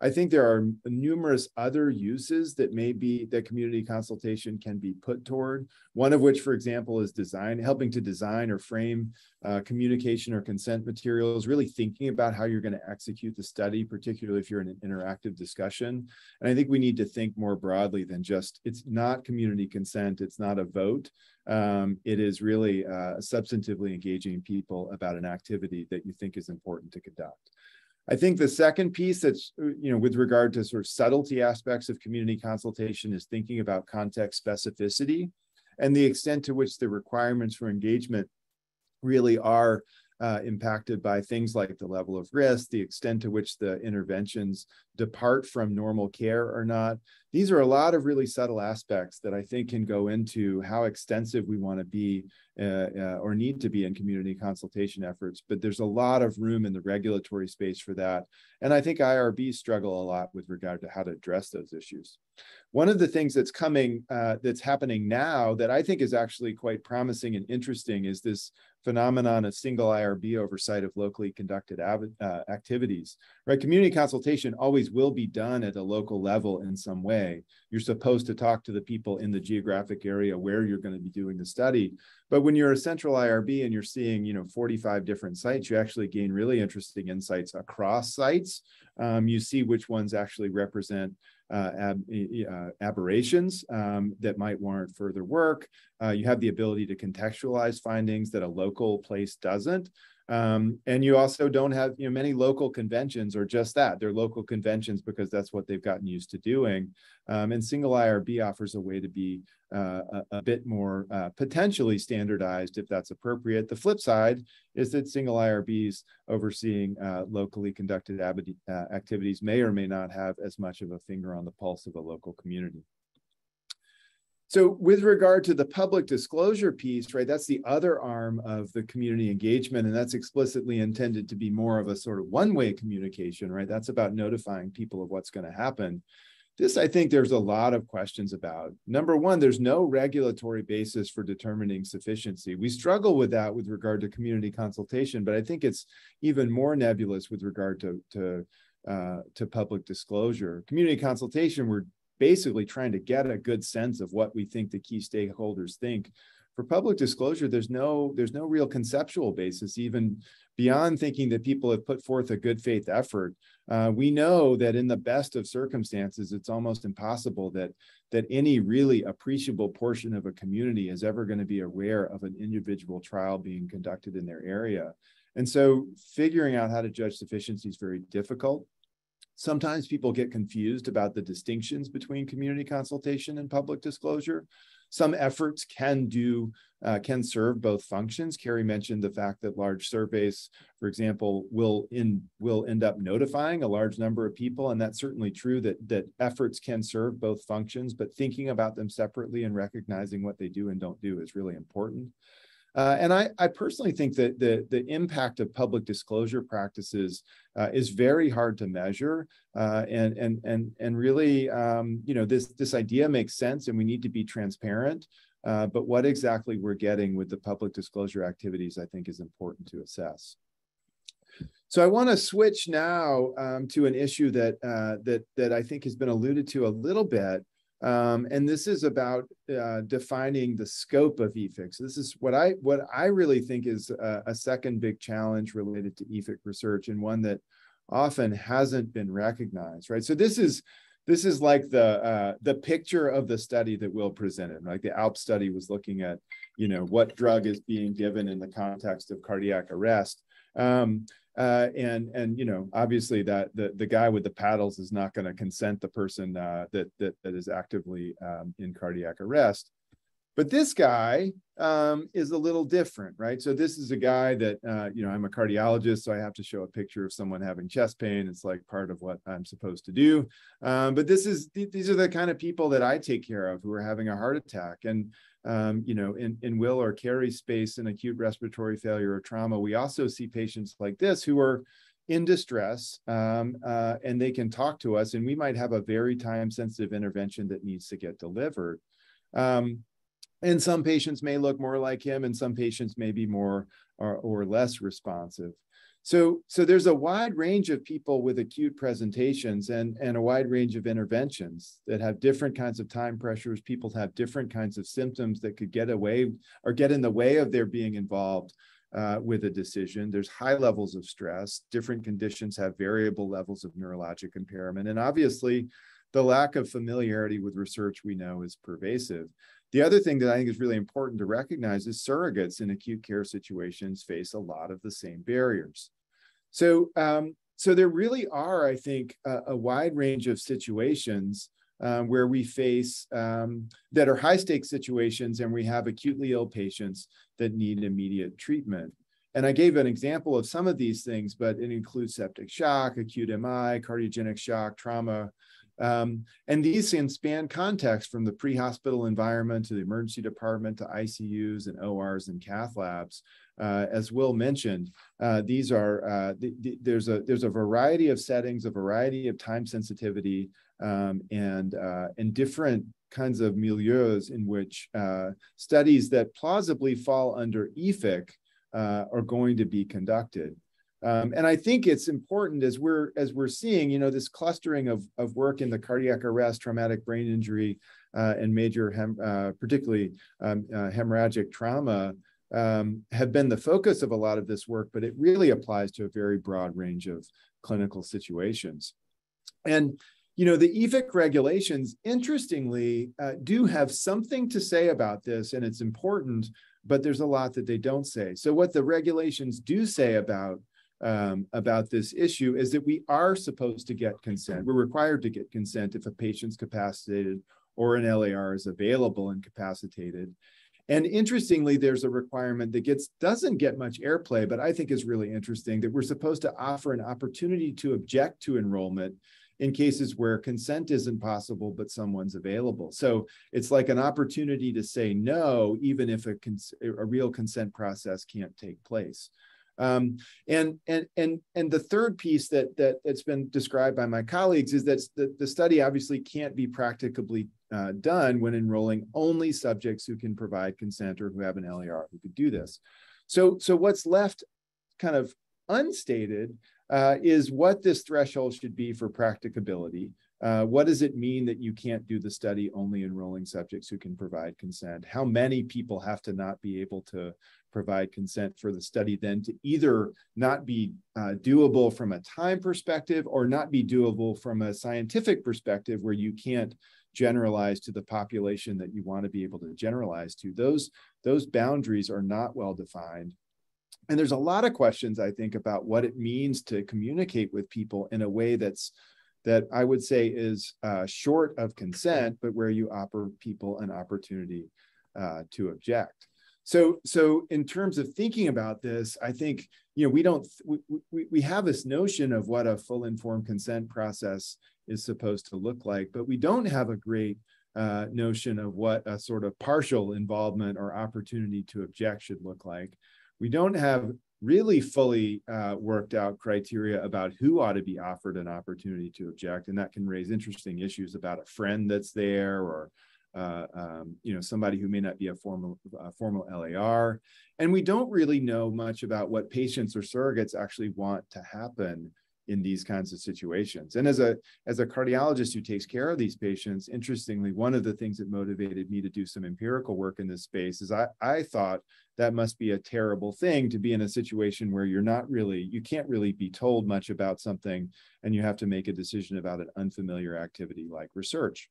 Speaker 4: I think there are numerous other uses that may be that community consultation can be put toward. One of which, for example, is design, helping to design or frame uh, communication or consent materials, really thinking about how you're going to execute the study, particularly if you're in an interactive discussion. And I think we need to think more broadly than just it's not community consent, it's not a vote. Um, it is really uh, substantively engaging people about an activity that you think is important to conduct. I think the second piece that's, you know, with regard to sort of subtlety aspects of community consultation is thinking about context specificity and the extent to which the requirements for engagement really are uh, impacted by things like the level of risk, the extent to which the interventions depart from normal care or not. These are a lot of really subtle aspects that I think can go into how extensive we want to be uh, uh, or need to be in community consultation efforts. But there's a lot of room in the regulatory space for that. And I think IRBs struggle a lot with regard to how to address those issues. One of the things that's coming, uh, that's happening now that I think is actually quite promising and interesting is this phenomenon of single IRB oversight of locally conducted uh, activities, right? Community consultation always will be done at a local level in some way. You're supposed to talk to the people in the geographic area where you're going to be doing the study. But when you're a central IRB and you're seeing, you know, 45 different sites, you actually gain really interesting insights across sites. Um, you see which ones actually represent uh, ab, uh, aberrations um, that might warrant further work. Uh, you have the ability to contextualize findings that a local place doesn't. Um, and you also don't have, you know, many local conventions or just that. They're local conventions because that's what they've gotten used to doing. Um, and single IRB offers a way to be uh, a, a, bit more uh, potentially standardized if that's appropriate. The flip side is that single IRBs overseeing uh, locally conducted uh, activities may or may not have as much of a finger on the pulse of a local community. So with regard to the public disclosure piece, right, that's the other arm of the community engagement, and that's explicitly intended to be more of a sort of one-way communication, right? That's about notifying people of what's going to happen. This, I think there's a lot of questions about. Number one, there's no regulatory basis for determining sufficiency. We struggle with that with regard to community consultation, but I think it's even more nebulous with regard to, to uh, to public disclosure. Community consultation, we're basically trying to get a good sense of what we think the key stakeholders think. For public disclosure, there's no there's no real conceptual basis, even beyond thinking that people have put forth a good faith effort. Uh, we know that in the best of circumstances, it's almost impossible that that any really appreciable portion of a community is ever going to be aware of an individual trial being conducted in their area. And so figuring out how to judge sufficiency is very difficult. Sometimes people get confused about the distinctions between community consultation and public disclosure. Some efforts can do uh, can serve both functions. Carrie mentioned the fact that large surveys, for example, will in will end up notifying a large number of people, and that's certainly true that that efforts can serve both functions. But thinking about them separately and recognizing what they do and don't do is really important. Uh, and I, I, personally think that the, the impact of public disclosure practices uh, is very hard to measure. Uh, and, and, and, and really, um, you know, this, this idea makes sense and we need to be transparent. Uh, but what exactly we're getting with the public disclosure activities, I think is important to assess. So I want to switch now um, to an issue that, uh, that, that I think has been alluded to a little bit, um, and this is about uh, defining the scope of EFIC. This is what I what I really think is a, a, second big challenge related to EFIC research, and one that often hasn't been recognized. Right. So this is this is like the uh, the picture of the study that Will presented. Like the ALP study was looking at, you know, what drug is being given in the context of cardiac arrest. Um, uh, and and you know obviously that the the guy with the paddles is not going to consent the person uh, that that that is actively um, in cardiac arrest. But this guy um, is a little different, right? So this is a guy that uh, you know I'm a cardiologist, so I have to show a picture of someone having chest pain. It's like part of what I'm supposed to do. Um, but this is th- these are the kind of people that I take care of who are having a heart attack, and um, you know, in, in Will or Carrie's space in acute respiratory failure or trauma, we also see patients like this who are in distress um, uh, and they can talk to us and we might have a very time sensitive intervention that needs to get delivered. Um, and some patients may look more like him and some patients may be more or, or less responsive. So, so there's a wide range of people with acute presentations and, and a wide range of interventions that have different kinds of time pressures. People have different kinds of symptoms that could get away or get in the way of their being involved uh, with a decision. There's high levels of stress. Different conditions have variable levels of neurologic impairment. And obviously, the lack of familiarity with research we know is pervasive. The other thing that I think is really important to recognize is surrogates in acute care situations face a lot of the same barriers. So um, so there really are, I think, a, a wide range of situations um, where we face um, that are high stakes situations and we have acutely ill patients that need immediate treatment. And I gave an example of some of these things, but it includes septic shock, acute MI, cardiogenic shock, trauma. Um, and these span context from the pre-hospital environment to the emergency department to ICUs and ORs and cath labs. Uh, as Will mentioned, uh, these are uh, the, the, there's a there's a variety of settings, a variety of time sensitivity, um, and uh, and different kinds of milieus in which uh, studies that plausibly fall under EFIC uh, are going to be conducted. Um, and I think it's important as we're as we're seeing, you know, this clustering of, of work in the cardiac arrest, traumatic brain injury, uh, and major, hem, uh, particularly um, uh, hemorrhagic trauma, um, have been the focus of a lot of this work, but it really applies to a very broad range of clinical situations. And you know, the EFIC regulations, interestingly, uh, do have something to say about this, and it's important, but there's a lot that they don't say. So what the regulations do say about um, about this issue is that we are supposed to get consent. We're required to get consent if a patient's capacitated or an LAR is available and capacitated. And interestingly, there's a requirement that gets doesn't get much airplay, but I think is really interesting that we're supposed to offer an opportunity to object to enrollment in cases where consent isn't possible, but someone's available. So it's like an opportunity to say no, even if a, a real consent process can't take place. Um, and and and and the third piece that that that's been described by my colleagues is that the, the study obviously can't be practicably uh, done when enrolling only subjects who can provide consent or who have an LAR who could do this. So so what's left kind of unstated uh, is what this threshold should be for practicability. Uh, what does it mean that you can't do the study only enrolling subjects who can provide consent? How many people have to not be able to provide consent for the study then to either not be uh, doable from a time perspective or not be doable from a scientific perspective where you can't generalize to the population that you want to be able to generalize to? Those, those boundaries are not well defined and there's a lot of questions i think about what it means to communicate with people in a way that's that i would say is uh, short of consent but where you offer people an opportunity uh, to object. So so in terms of thinking about this i think you know we don't we, we, we have this notion of what a full informed consent process is supposed to look like but we don't have a great uh, notion of what a sort of partial involvement or opportunity to object should look like. We don't have really fully uh, worked out criteria about who ought to be offered an opportunity to object, and that can raise interesting issues about a friend that's there or uh, um, you know somebody who may not be a formal uh, formal LAR, and we don't really know much about what patients or surrogates actually want to happen in these kinds of situations. And as a as a cardiologist who takes care of these patients, interestingly, one of the things that motivated me to do some empirical work in this space is I I thought that must be a terrible thing to be in a situation where you're not really you can't really be told much about something and you have to make a decision about an unfamiliar activity like research.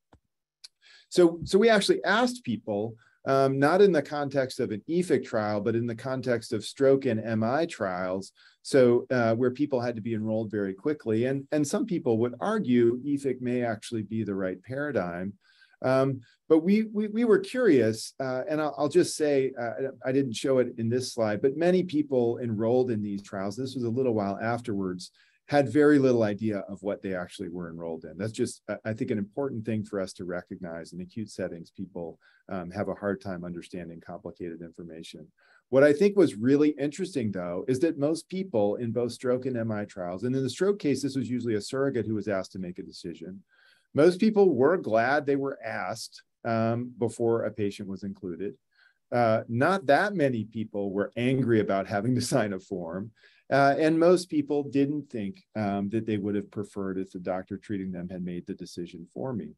Speaker 4: So so we actually asked people um, not in the context of an EFIC trial, but in the context of stroke and MI trials. So uh, where people had to be enrolled very quickly. And, and some people would argue EFIC may actually be the right paradigm. Um, but we, we, we were curious, uh, and I'll, I'll, just say, uh, I didn't show it in this slide, but many people enrolled in these trials, this was a little while afterwards, had very little idea of what they actually were enrolled in. That's just, I think, an important thing for us to recognize in acute settings. People um, have a hard time understanding complicated information. What I think was really interesting, though, is that most people in both stroke and MI trials, and in the stroke case, this was usually a surrogate who was asked to make a decision. Most people were glad they were asked um, before a patient was included. Uh, not that many people were angry about having to sign a form. Uh, and most people didn't think um, that they would have preferred if the doctor treating them had made the decision for me.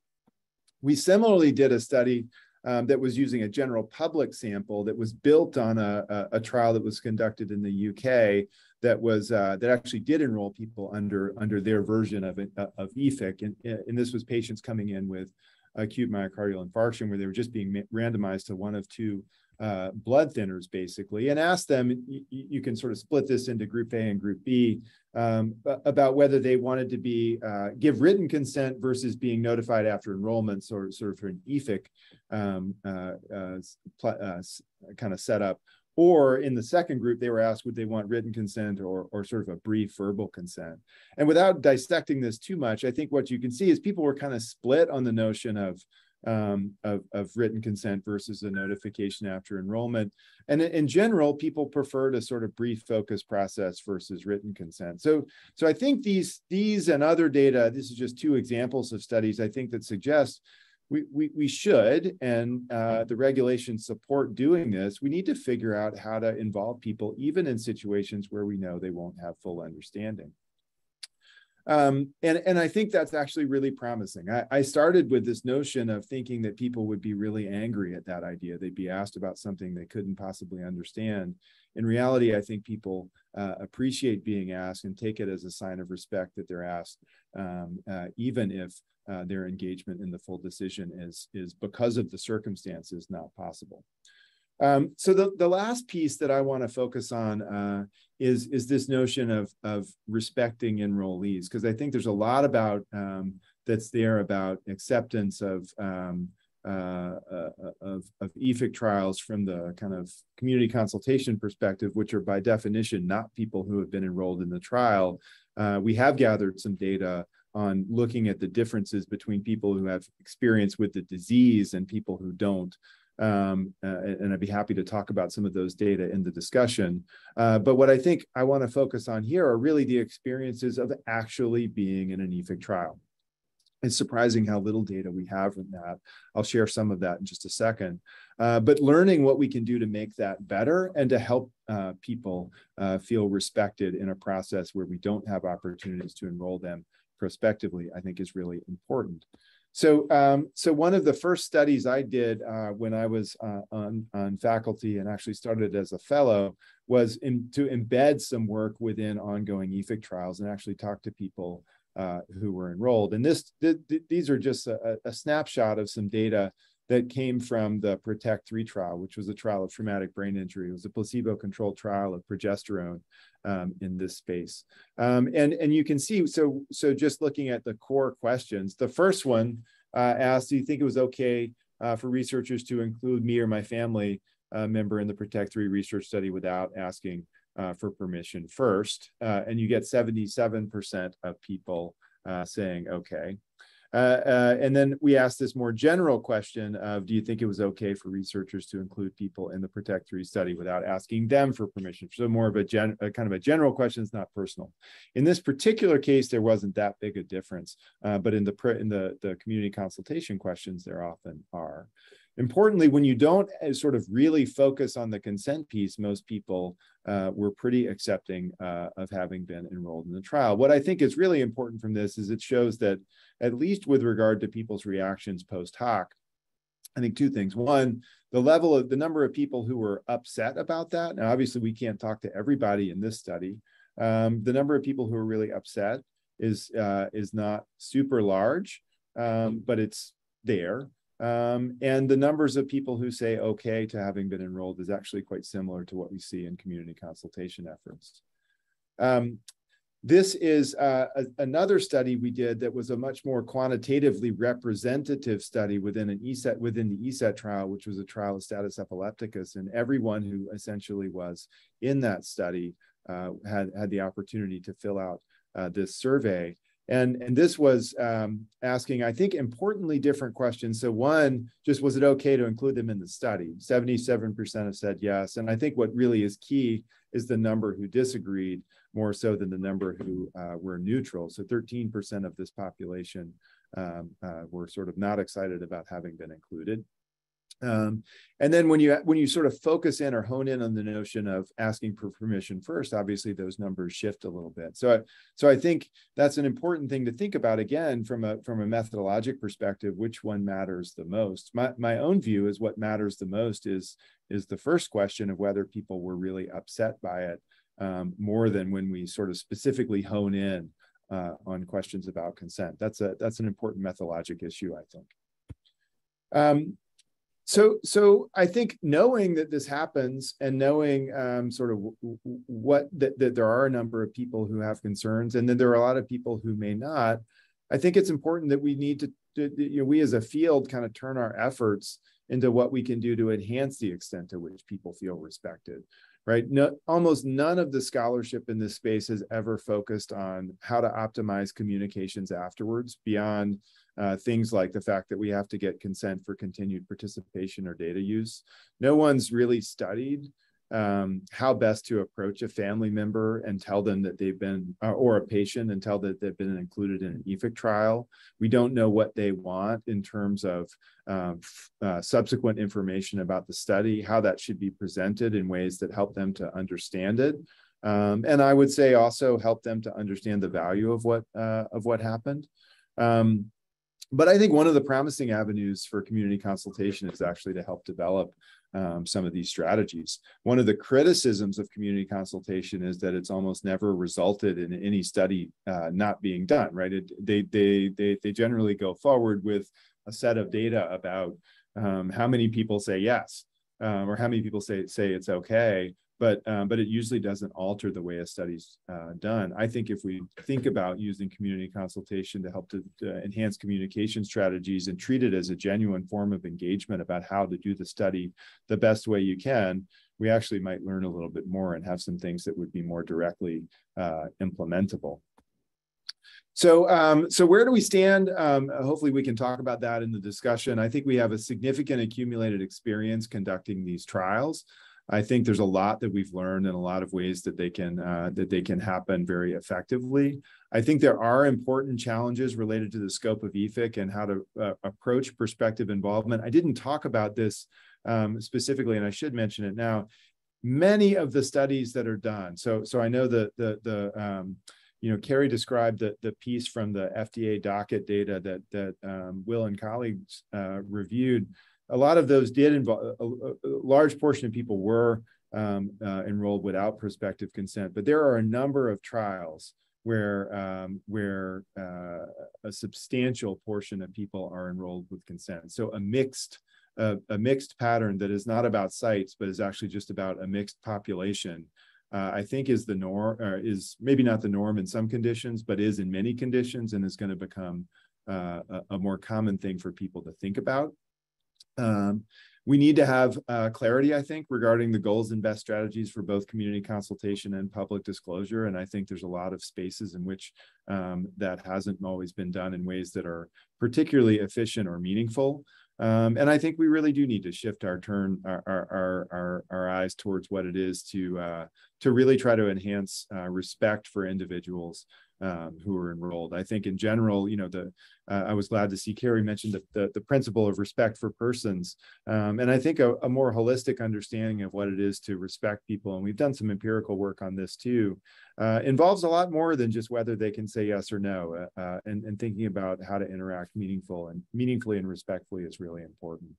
Speaker 4: We similarly did a study um, that was using a general public sample that was built on a, a, a trial that was conducted in the UK that was uh, that actually did enroll people under under their version of it, uh, of EFIC, and, and this was patients coming in with acute myocardial infarction where they were just being randomized to one of two uh, blood thinners basically and asked them you, you, can sort of split this into group a and group b um, about whether they wanted to be uh, give written consent versus being notified after enrollment sort, sort of for an EFIC um, uh, uh, uh kind of setup or in the second group, they were asked would they want written consent or, or sort of a brief verbal consent. And without dissecting this too much, I think what you can see is people were kind of split on the notion of, um, of, of, written consent versus a notification after enrollment. And in general, people preferred a sort of brief focus process versus written consent. So, so I think these, these and other data, this is just two examples of studies I think that suggest we, we, we should, and uh, the regulations support doing this, we need to figure out how to involve people even in situations where we know they won't have full understanding. Um, and, and I think that's actually really promising. I, I, started with this notion of thinking that people would be really angry at that idea. They'd be asked about something they couldn't possibly understand. In reality, I think people uh, appreciate being asked and take it as a sign of respect that they're asked, um, uh, even if uh, their engagement in the full decision is, is because of the circumstances not possible. Um, so the, the last piece that I want to focus on uh, is, is this notion of, of respecting enrollees, because I think there's a lot about um, that's there about acceptance of, um, uh, uh, of, of EFIC trials from the kind of community consultation perspective, which are by definition not people who have been enrolled in the trial. Uh, we have gathered some data on looking at the differences between people who have experience with the disease and people who don't. Um, uh, and I'd be happy to talk about some of those data in the discussion. Uh, but what I think I want to focus on here are really the experiences of actually being in an EFIC trial. It's surprising how little data we have from that. I'll share some of that in just a second. Uh, but learning what we can do to make that better and to help uh, people uh, feel respected in a process where we don't have opportunities to enroll them prospectively, I think is really important. So, um, so one of the first studies I did uh, when I was uh, on, on faculty and actually started as a fellow was in, to embed some work within ongoing EFIC trials and actually talk to people uh, who were enrolled. And this, th th these are just a, a, snapshot of some data that came from the PROTECT 3 trial, which was a trial of traumatic brain injury. It was a placebo-controlled trial of progesterone um, in this space. Um, and, and you can see, so, so just looking at the core questions, the first one uh, asked, do you think it was okay uh, for researchers to include me or my family uh, member in the Protect 3 research study without asking uh, for permission first? Uh, and you get 77% of people uh, saying okay. Uh, uh, and then we asked this more general question of, do you think it was okay for researchers to include people in the Protect 3 study without asking them for permission? So more of a, gen, a kind of a general question, it's not personal. In this particular case, there wasn't that big a difference, uh, but in the in the, the community consultation questions, there often are. Importantly, when you don't uh, sort of really focus on the consent piece, most people uh, were pretty accepting uh, of having been enrolled in the trial. What I think is really important from this is it shows that, at least with regard to people's reactions post hoc, I think two things. One, the level of the number of people who were upset about that. Now, obviously, we can't talk to everybody in this study. Um, the number of people who are really upset is uh, is not super large, um, but it's there. Um, and the numbers of people who say okay to having been enrolled is actually quite similar to what we see in community consultation efforts. Um, this is uh, a, another study we did that was a much more quantitatively representative study within an ESETT within the ESETT trial, which was a trial of status epilepticus, and everyone who essentially was in that study uh, had had the opportunity to fill out uh, this survey. And, and this was um, asking, I think, importantly different questions. So one, just was it okay to include them in the study? 77% have said yes. And I think what really is key is the number who disagreed more so than the number who uh, were neutral. So 13% of this population um, uh, were sort of not excited about having been included. Um, and then when you when you sort of focus in or hone in on the notion of asking for permission first, obviously those numbers shift a little bit. So, I, so I think that's an important thing to think about again from a from a methodologic perspective. Which one matters the most? My my own view is what matters the most is is the first question of whether people were really upset by it um, more than when we sort of specifically hone in uh, on questions about consent. That's a that's an important methodologic issue, I think. Um, so so I think knowing that this happens and knowing um, sort of what that, that there are a number of people who have concerns and then there are a lot of people who may not. I think it's important that we need to, to you know we as a field kind of turn our efforts into what we can do to enhance the extent to which people feel respected right no, almost none of the scholarship in this space has ever focused on how to optimize communications afterwards beyond uh, things like the fact that we have to get consent for continued participation or data use. No one's really studied um, how best to approach a family member and tell them that they've been, uh, or a patient and tell that they've been included in an EFIC trial. We don't know what they want in terms of um, uh, subsequent information about the study, how that should be presented in ways that help them to understand it. Um, and I would say also help them to understand the value of what uh, of what happened. Um, but I think one of the promising avenues for community consultation is actually to help develop um, some of these strategies. One of the criticisms of community consultation is that it's almost never resulted in any study uh, not being done, right? It, they, they, they, they generally go forward with a set of data about um, how many people say yes, um, or how many people say, say it's okay, but um, but it usually doesn't alter the way a study's uh, done. I think if we think about using community consultation to help to, to, enhance communication strategies and treat it as a genuine form of engagement about how to do the study the best way you can, we actually might learn a little bit more and have some things that would be more directly uh, implementable. So, um, so where do we stand? Um, hopefully, we can talk about that in the discussion. I think we have a significant accumulated experience conducting these trials. I think there's a lot that we've learned and a lot of ways that they can uh, that they can happen very effectively. I think there are important challenges related to the scope of EFIC and how to uh, approach prospective involvement. I didn't talk about this um, specifically, and I should mention it now. Many of the studies that are done, so so I know the the the um, you know, Carrie described the, the piece from the FDA docket data that that um, Will and colleagues uh, reviewed a lot of those did involve a, a, large portion of people were um, uh, enrolled without prospective consent, but there are a number of trials where um, where uh, a substantial portion of people are enrolled with consent. So a mixed uh, a mixed pattern that is not about sites, but is actually just about a mixed population. Uh, I think is the norm, is maybe not the norm in some conditions, but is in many conditions, and is going to become uh, a, a more common thing for people to think about. Um, we need to have uh, clarity, I think, regarding the goals and best strategies for both community consultation and public disclosure. And I think there's a lot of spaces in which um, that hasn't always been done in ways that are particularly efficient or meaningful. Um, and I think we really do need to shift our turn, our our our, our eyes towards what it is to uh, to really try to enhance uh, respect for individuals um, who are enrolled. I think in general, you know, the uh, I was glad to see Carrie mentioned the, the, the principle of respect for persons, um, and I think a, a, more holistic understanding of what it is to respect people, and we've done some empirical work on this too, uh, involves a lot more than just whether they can say yes or no, uh, uh and, and thinking about how to interact meaningful and meaningfully and respectfully is really important.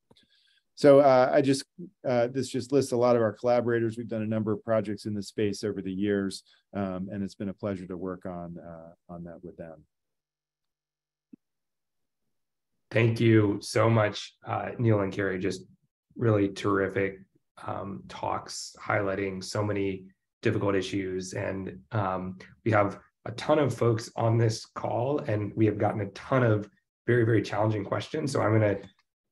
Speaker 4: So uh, I just, uh, this just lists a lot of our collaborators. We've done a number of projects in this space over the years, um, and it's been a pleasure to work on, uh, on that with them.
Speaker 2: Thank you so much, uh, Neal and Carrie. Just really terrific um, talks highlighting so many difficult issues. And um, we have a ton of folks on this call, and we have gotten a ton of very, very challenging questions. So I'm going to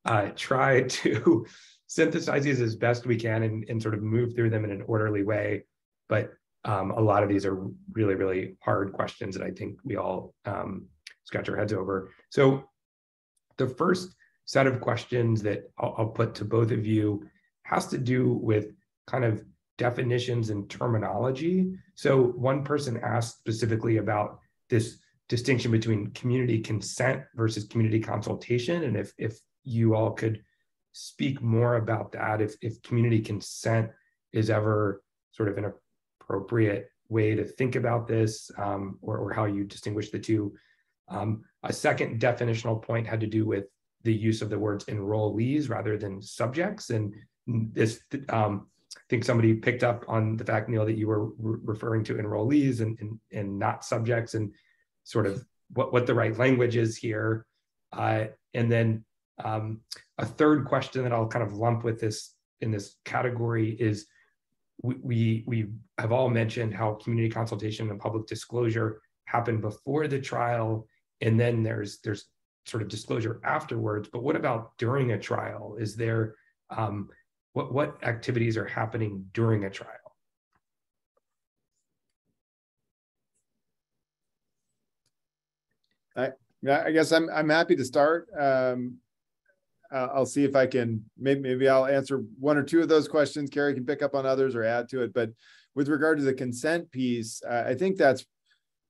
Speaker 2: uh, try to synthesize these as best we can and, and, sort of move through them in an orderly way. But um, a lot of these are really, really hard questions that I think we all um, scratch our heads over. So the first set of questions that I'll, I'll put to both of you has to do with kind of definitions and terminology. So one person asked specifically about this distinction between community consent versus community consultation and if if you all could speak more about that if, if community consent is ever sort of an appropriate way to think about this um, or, or how you distinguish the two. Um, a second definitional point had to do with the use of the words enrollees rather than subjects. And this, um, I think somebody picked up on the fact, Neal, that you were re referring to enrollees and, and, and not subjects and sort of what, what the right language is here. Uh, and then Um, a third question that I'll kind of lump with this in this category is we, we, we have all mentioned how community consultation and public disclosure happen before the trial, and then there's there's sort of disclosure afterwards. But what about during a trial? Is there um, what what activities are happening during a trial?
Speaker 4: I I guess I'm I'm happy to start. Um, uh, I'll see if I can maybe maybe I'll answer one or two of those questions. Carrie can pick up on others or add to it. But with regard to the consent piece, uh, I think that's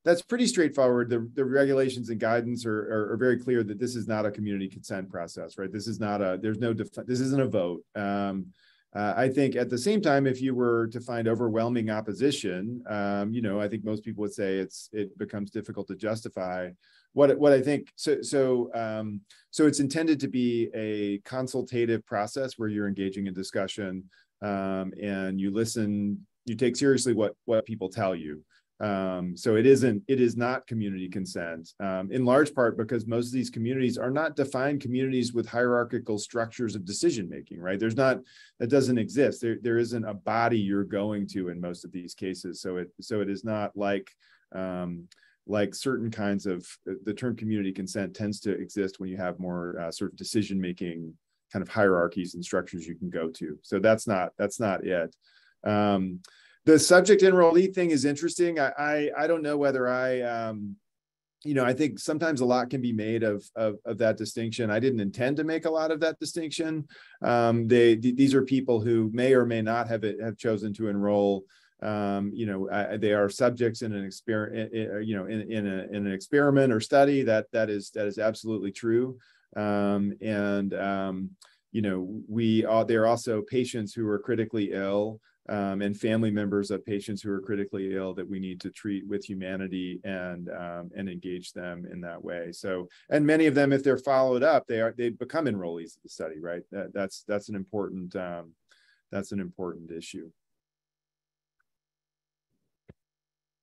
Speaker 4: that's pretty straightforward. The, the regulations and guidance are, are, are, very clear that this is not a community consent process, right? This is not a, there's no, this isn't a vote. Um, uh, I think at the same time, if you were to find overwhelming opposition, um, you know, I think most people would say it's, it becomes difficult to justify what, what I think. So, so, um, so it's intended to be a consultative process where you're engaging in discussion um, and you listen, you take seriously what, what people tell you. Um, so it isn't, it is not community consent, um, in large part because most of these communities are not defined communities with hierarchical structures of decision making, right? There's not, that doesn't exist. There, there isn't a body you're going to in most of these cases. So it, so it is not like, um, like certain kinds of the term community consent tends to exist when you have more uh, sort of decision making kind of hierarchies and structures you can go to. So that's not, that's not it. Um, the subject enrollee thing is interesting. I, I, I don't know whether I, um, you know, I think sometimes a lot can be made of, of, of that distinction. I didn't intend to make a lot of that distinction. Um, they, th these are people who may or may not have it have chosen to enroll. Um, you know, I, they are subjects in an experiment, you know, in, in, a, in an experiment or study that that is that is absolutely true. Um, and um, you know, we are they're also patients who are critically ill um, and family members of patients who are critically ill that we need to treat with humanity and um, and engage them in that way. So, and many of them, if they're followed up, they are they become enrollees of the study, right? That, that's that's an important um, that's an important issue.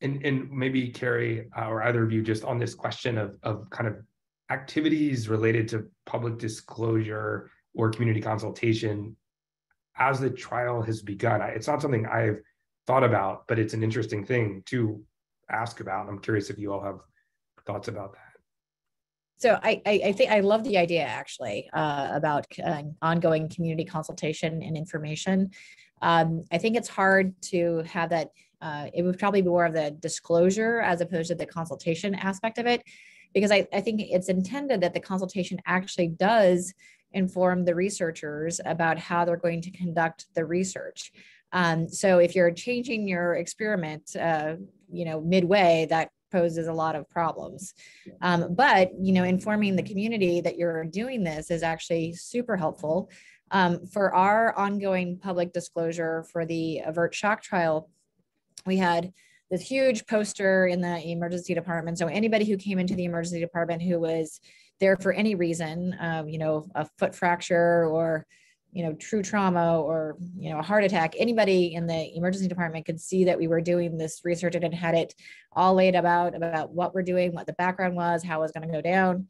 Speaker 2: And and maybe Carrie uh, or either of you just on this question of of kind of activities related to public disclosure or community consultation as the trial has begun. It's not something I've thought about, but it's an interesting thing to ask about. I'm curious if you all have thoughts about that.
Speaker 3: So I, I, I think I love the idea actually uh, about uh, ongoing community consultation and information. Um, I think it's hard to have that. Uh, it would probably be more of the disclosure as opposed to the consultation aspect of it, because I, I think it's intended that the consultation actually does inform the researchers about how they're going to conduct the research. Um, so if you're changing your experiment, uh, you know, midway, that poses a lot of problems. Um, but, you know, informing the community that you're doing this is actually super helpful. Um, for our ongoing public disclosure for the avert shock trial, we had this huge poster in the emergency department. So anybody who came into the emergency department who was there for any reason, um, you know, a foot fracture or, you know, true trauma or, you know, a heart attack, anybody in the emergency department could see that we were doing this research and had it all laid about, about what we're doing, what the background was, how it was going to go down.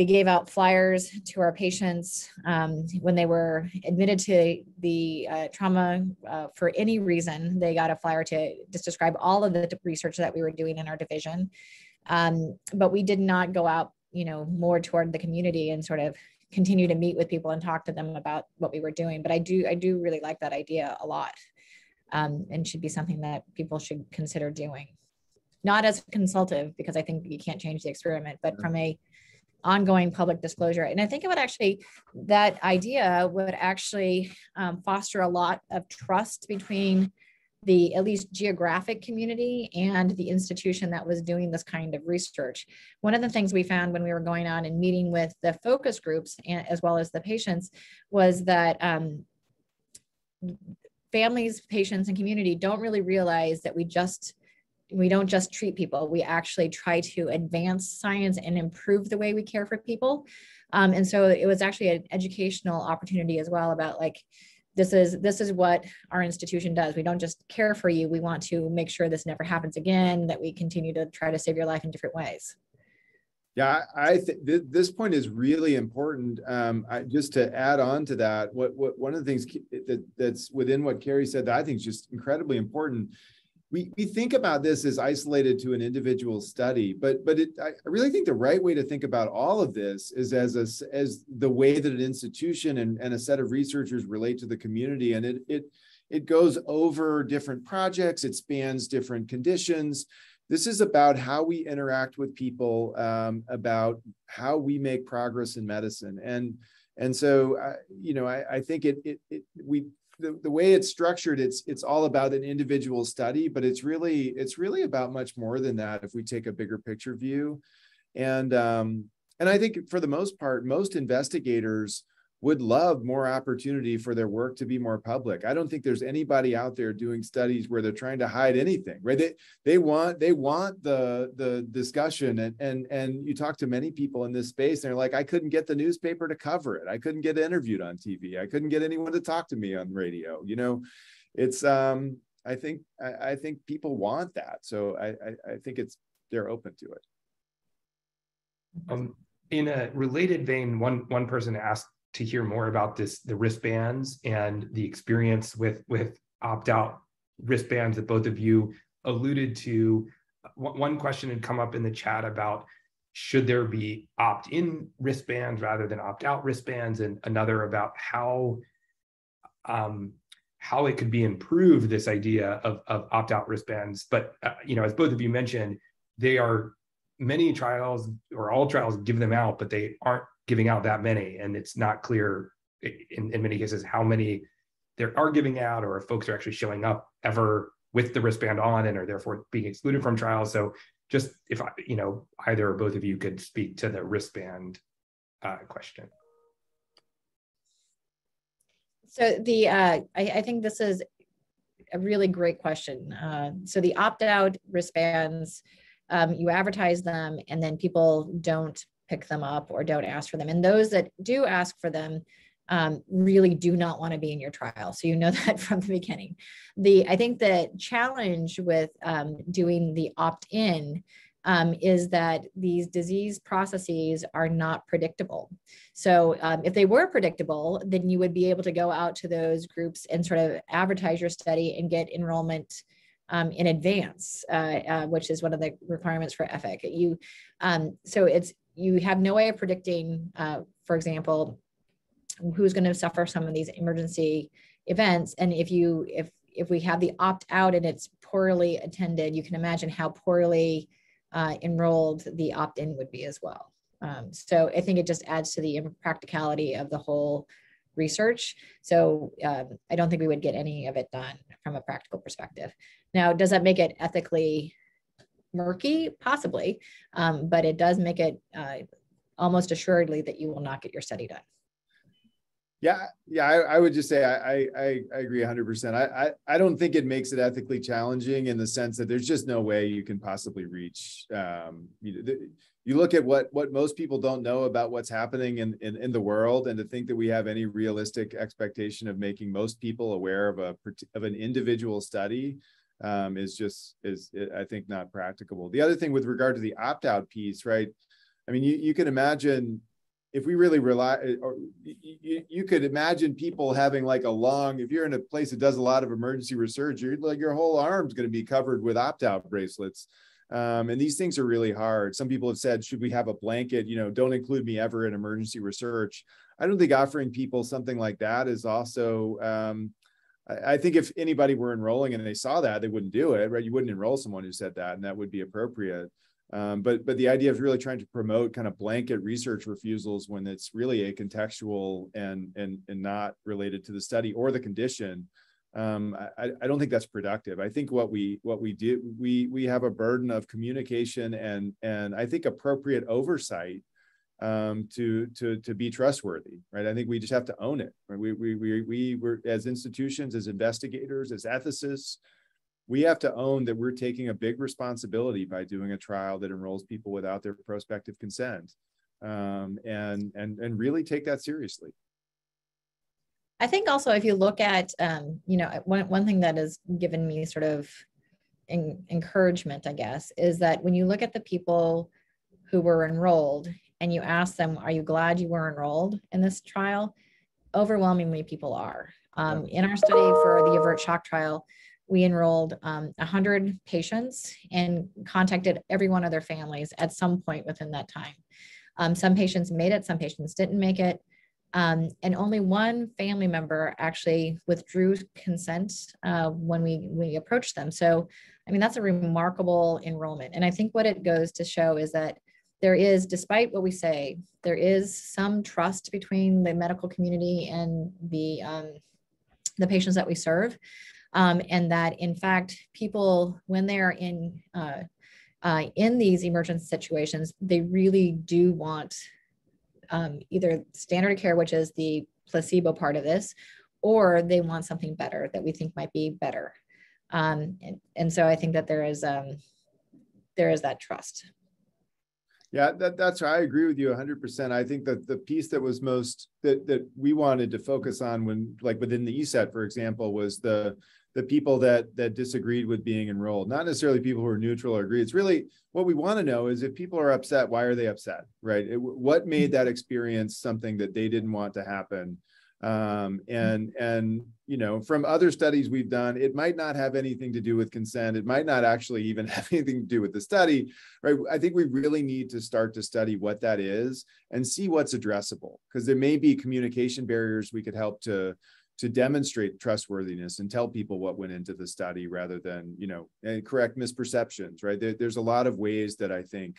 Speaker 3: We gave out flyers to our patients um, when they were admitted to the uh, trauma uh, for any reason. They got a flyer to just describe all of the research that we were doing in our division. Um, but we did not go out you know more toward the community and sort of continue to meet with people and talk to them about what we were doing but i do i do really like that idea a lot um, and should be something that people should consider doing not as consultative because i think you can't change the experiment but from a ongoing public disclosure and i think it would actually that idea would actually um, foster a lot of trust between the at least geographic community and the institution that was doing this kind of research. One of the things we found when we were going on and meeting with the focus groups and, as well as the patients was that um, families, patients, and community don't really realize that we just we don't just treat people we actually try to advance science and improve the way we care for people um, and so it was actually an educational opportunity as well about like this is this is what our institution does we don't just care for you we want to make sure this never happens again that we continue to try to save your life in different ways
Speaker 4: Yeah, I, think th- this point is really important. Um, I, just to add on to that, what, what, one of the things that, that's within what Carrie said that I think is just incredibly important. We, we think about this as isolated to an individual study, but but it, I really think the right way to think about all of this is as a, as the way that an institution and, and a set of researchers relate to the community, and it it it goes over different projects, it spans different conditions, this is about how we interact with people, um, about how we make progress in medicine. And and so, uh, you know, I, I think it, it, it we the, the way it's structured, it's it's all about an individual study, but it's really it's really about much more than that if we take a bigger picture view. And um, and I think for the most part, most investigators would love more opportunity for their work to be more public. I don't think there's anybody out there doing studies where they're trying to hide anything, right? They they want they want the the discussion and and and you talk to many people in this space, and they're like, I couldn't get the newspaper to cover it. I couldn't get interviewed on TV. I couldn't get anyone to talk to me on radio. You know, it's um I think I, I think people want that. So I, I I think it's they're open to it.
Speaker 2: Um, in a related vein, one one person asked to hear more about this, the wristbands and the experience with with opt-out wristbands that both of you alluded to. One question had come up in the chat about should there be opt-in wristbands rather than opt-out wristbands, and another about how um, how it could be improved. This idea of, of opt-out wristbands, but uh, you know, as both of you mentioned, they are many trials or all trials give them out, but they aren't giving out that many, and it's not clear in, in many cases how many there are giving out, or if folks are actually showing up ever with the wristband on and are therefore being excluded from trials. So just if I, you know, either or both of you could speak to the wristband uh, question.
Speaker 3: So the uh, I, I, think this is a really great question. Uh, so the opt-out wristbands, um, you advertise them, and then people don't pick them up or don't ask for them. And those that do ask for them um, really do not want to be in your trial. So you know that from the beginning. The I think the challenge with um, doing the opt-in um, is that these disease processes are not predictable. So um, if they were predictable, then you would be able to go out to those groups and sort of advertise your study and get enrollment um, in advance, uh, uh, which is one of the requirements for EFIC. You, um, so it's you have no way of predicting, uh, for example, who's going to suffer some of these emergency events. And if you if if we have the opt out and it's poorly attended, you can imagine how poorly uh, enrolled the opt in would be as well. Um, so I think it just adds to the impracticality of the whole research. So um, I don't think we would get any of it done from a practical perspective. Now, does that make it ethically murky? Possibly, um, but it does make it uh, almost assuredly that you will not get your study done.
Speaker 4: Yeah, yeah, I, I would just say I I, I agree 100. percent I, I I don't think it makes it ethically challenging in the sense that there's just no way you can possibly reach. Um, you, the, you look at what what most people don't know about what's happening in, in in the world, and to think that we have any realistic expectation of making most people aware of a of an individual study um, is just is I think not practicable. The other thing with regard to the opt out piece, right? I mean, you you can imagine if we really rely or you, you could imagine people having like a long if you're in a place that does a lot of emergency research you're like your whole arm's going to be covered with opt-out bracelets um, and these things are really hard some people have said should we have a blanket you know don't include me ever in emergency research i don't think offering people something like that is also um, I, think if anybody were enrolling and they saw that they wouldn't do it right you wouldn't enroll someone who said that and that would be appropriate um, but but the idea of really trying to promote kind of blanket research refusals when it's really a contextual and and and not related to the study or the condition, um, I, I don't think that's productive. I think what we what we do we we have a burden of communication and and I think appropriate oversight um, to to to be trustworthy, right? I think we just have to own it. Right? We we we we were as institutions, as investigators, as ethicists we have to own that we're taking a big responsibility by doing a trial that enrolls people without their prospective consent um, and and and really take that seriously
Speaker 3: i think also if you look at um, you know one, one thing that has given me sort of encouragement i guess is that when you look at the people who were enrolled and you ask them, are you glad you were enrolled in this trial? Overwhelmingly, people are. Um, in our study for the avert shock trial, we enrolled um, 100 patients and contacted every one of their families at some point within that time. Um, some patients made it, some patients didn't make it. Um, and only one family member actually withdrew consent uh, when we, we approached them. So, I mean, that's a remarkable enrollment. And I think what it goes to show is that there is, despite what we say, there is some trust between the medical community and the, um, the patients that we serve. Um, and that in fact, people, when they're in, uh, uh, in these emergency situations, they really do want um, either standard of care, which is the placebo part of this, or they want something better that we think might be better. Um, and, and so I think that there is um, there is that trust.
Speaker 4: Yeah, that, that's I agree with you 100%. I think that the piece that was most that that we wanted to focus on when like within the ESETT, for example, was the the people that that disagreed with being enrolled, not necessarily people who are neutral or agree. It's really what we want to know is if people are upset, why are they upset, right? It, what made mm-hmm. that experience something that they didn't want to happen? Um, and and you know, from other studies we've done, it might not have anything to do with consent. It might not actually even have anything to do with the study, right? I think we really need to start to study what that is and see what's addressable because there may be communication barriers we could help to to demonstrate trustworthiness and tell people what went into the study rather than you know and correct misperceptions right there, there's a lot of ways that i think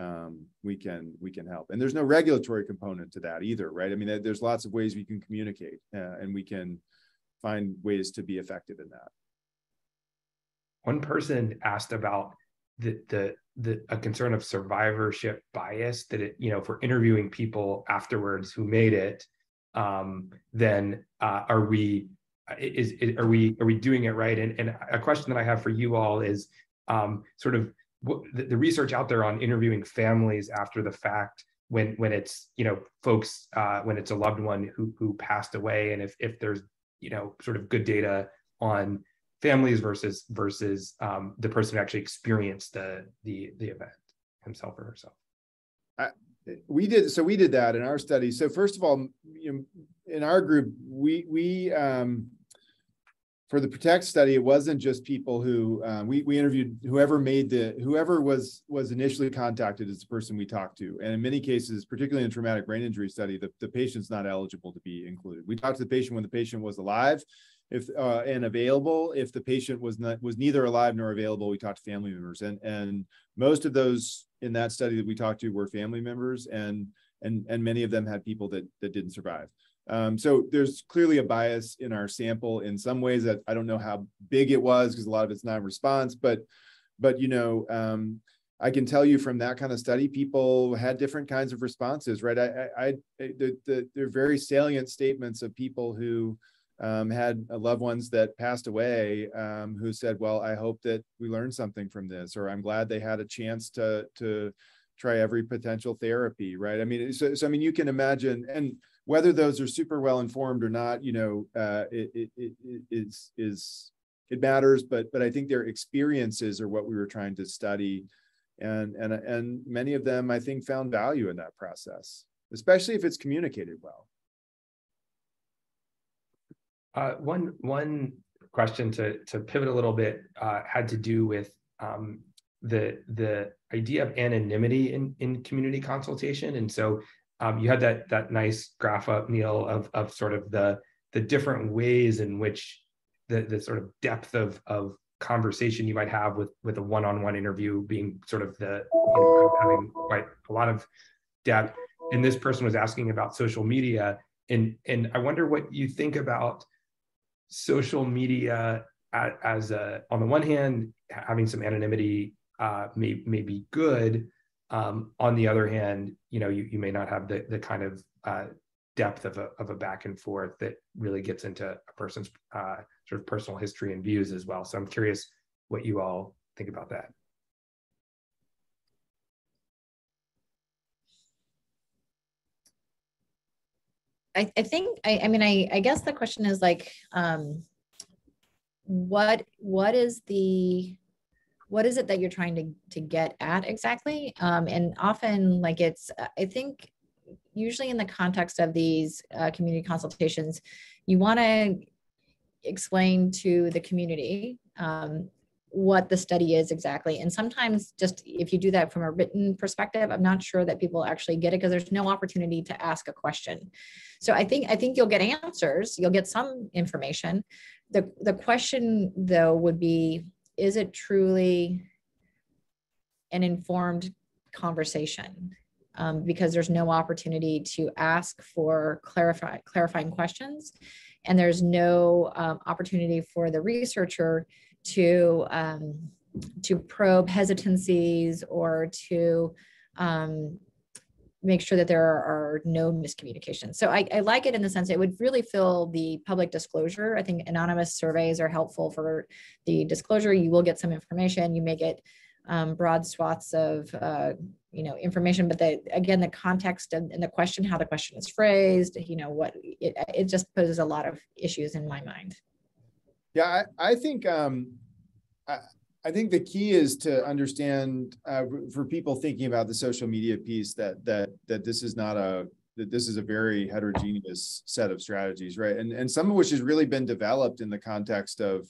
Speaker 4: um, we can we can help. And there's no regulatory component to that either right? I mean there's lots of ways we can communicate uh, and we can find ways to be effective in that.
Speaker 2: One person asked about the the the a concern of survivorship bias that it you know for interviewing people afterwards who made it um, then uh, are we is, is, are we are we doing it right? And, and a question that I have for you all is um, sort of the, the, research out there on interviewing families after the fact when when it's you know folks uh, when it's a loved one who who passed away, and if if there's you know sort of good data on families versus versus um, the person who actually experienced the the the event himself or herself.
Speaker 4: We did so we did that in our study. So first of all you know, in our group we we um for the protect study it wasn't just people who um, we, we interviewed whoever made the whoever was was initially contacted is the person we talked to. And in many cases particularly in traumatic brain injury study the, the patient's not eligible to be included. We talked to the patient when the patient was alive if uh, and available. If the patient was not was neither alive nor available we talked to family members. And and most of those in that study that we talked to were family members and and and many of them had people that that didn't survive um, so there's clearly a bias in our sample in some ways that i don't know how big it was because a lot of it's non-response but but you know um, I can tell you from that kind of study, people had different kinds of responses, right? I, I, I the, the, they're very salient statements of people who um, had uh, loved ones that passed away um, who said, "Well, I hope that we learned something from this," or "I'm glad they had a chance to to try every potential therapy." Right? I mean, so, so I mean, you can imagine, and whether those are super well informed or not, you know, uh, it, it, it is is it matters. But but I think their experiences are what we were trying to study, and and and many of them, I think, found value in that process, especially if it's communicated well.
Speaker 2: Uh, one one question to to pivot a little bit uh, had to do with um, the the idea of anonymity in in community consultation, and so um, you had that that nice graph up, Neal, of of sort of the the different ways in which the the sort of depth of of conversation you might have with with a one-on-one interview being sort of the you know, having quite a lot of depth and this person was asking about social media and and i wonder what you think about social media as a, on the one hand, having some anonymity uh, may, may be good. Um, on the other hand, you know, you, you may not have the, the kind of uh, depth of a, of a back and forth that really gets into a person's uh, sort of personal history and views as well. So I'm curious what you all think about that.
Speaker 3: I, I think I, I mean I, I guess the question is like um what what is the what is it that you're trying to, to get at exactly? Um, and often like it's, uh, I think usually in the context of these uh, community consultations, you want to explain to the community um, what the study is exactly. And sometimes just if you do that from a written perspective, I'm not sure that people actually get it because there's no opportunity to ask a question. So I think I think you'll get answers, you'll get some information. The the question though would be is it truly an informed conversation? Um, because there's no opportunity to ask for clarify, clarifying questions and there's no um, opportunity for the researcher to um, to probe hesitancies or to um, make sure that there are, are, no miscommunications. So I, I, like it in the sense it would really fill the public disclosure. I think anonymous surveys are helpful for the disclosure. You will get some information. You may get um, broad swaths of uh, you know information, but the again the context and, and, the question, how the question is phrased, you know what it, it just poses a lot of issues in my mind.
Speaker 4: Yeah, I, I think um, I, I think the key is to understand uh, for people thinking about the social media piece that that that this is not a that this is a very heterogeneous set of strategies, right? And and some of which has really been developed in the context of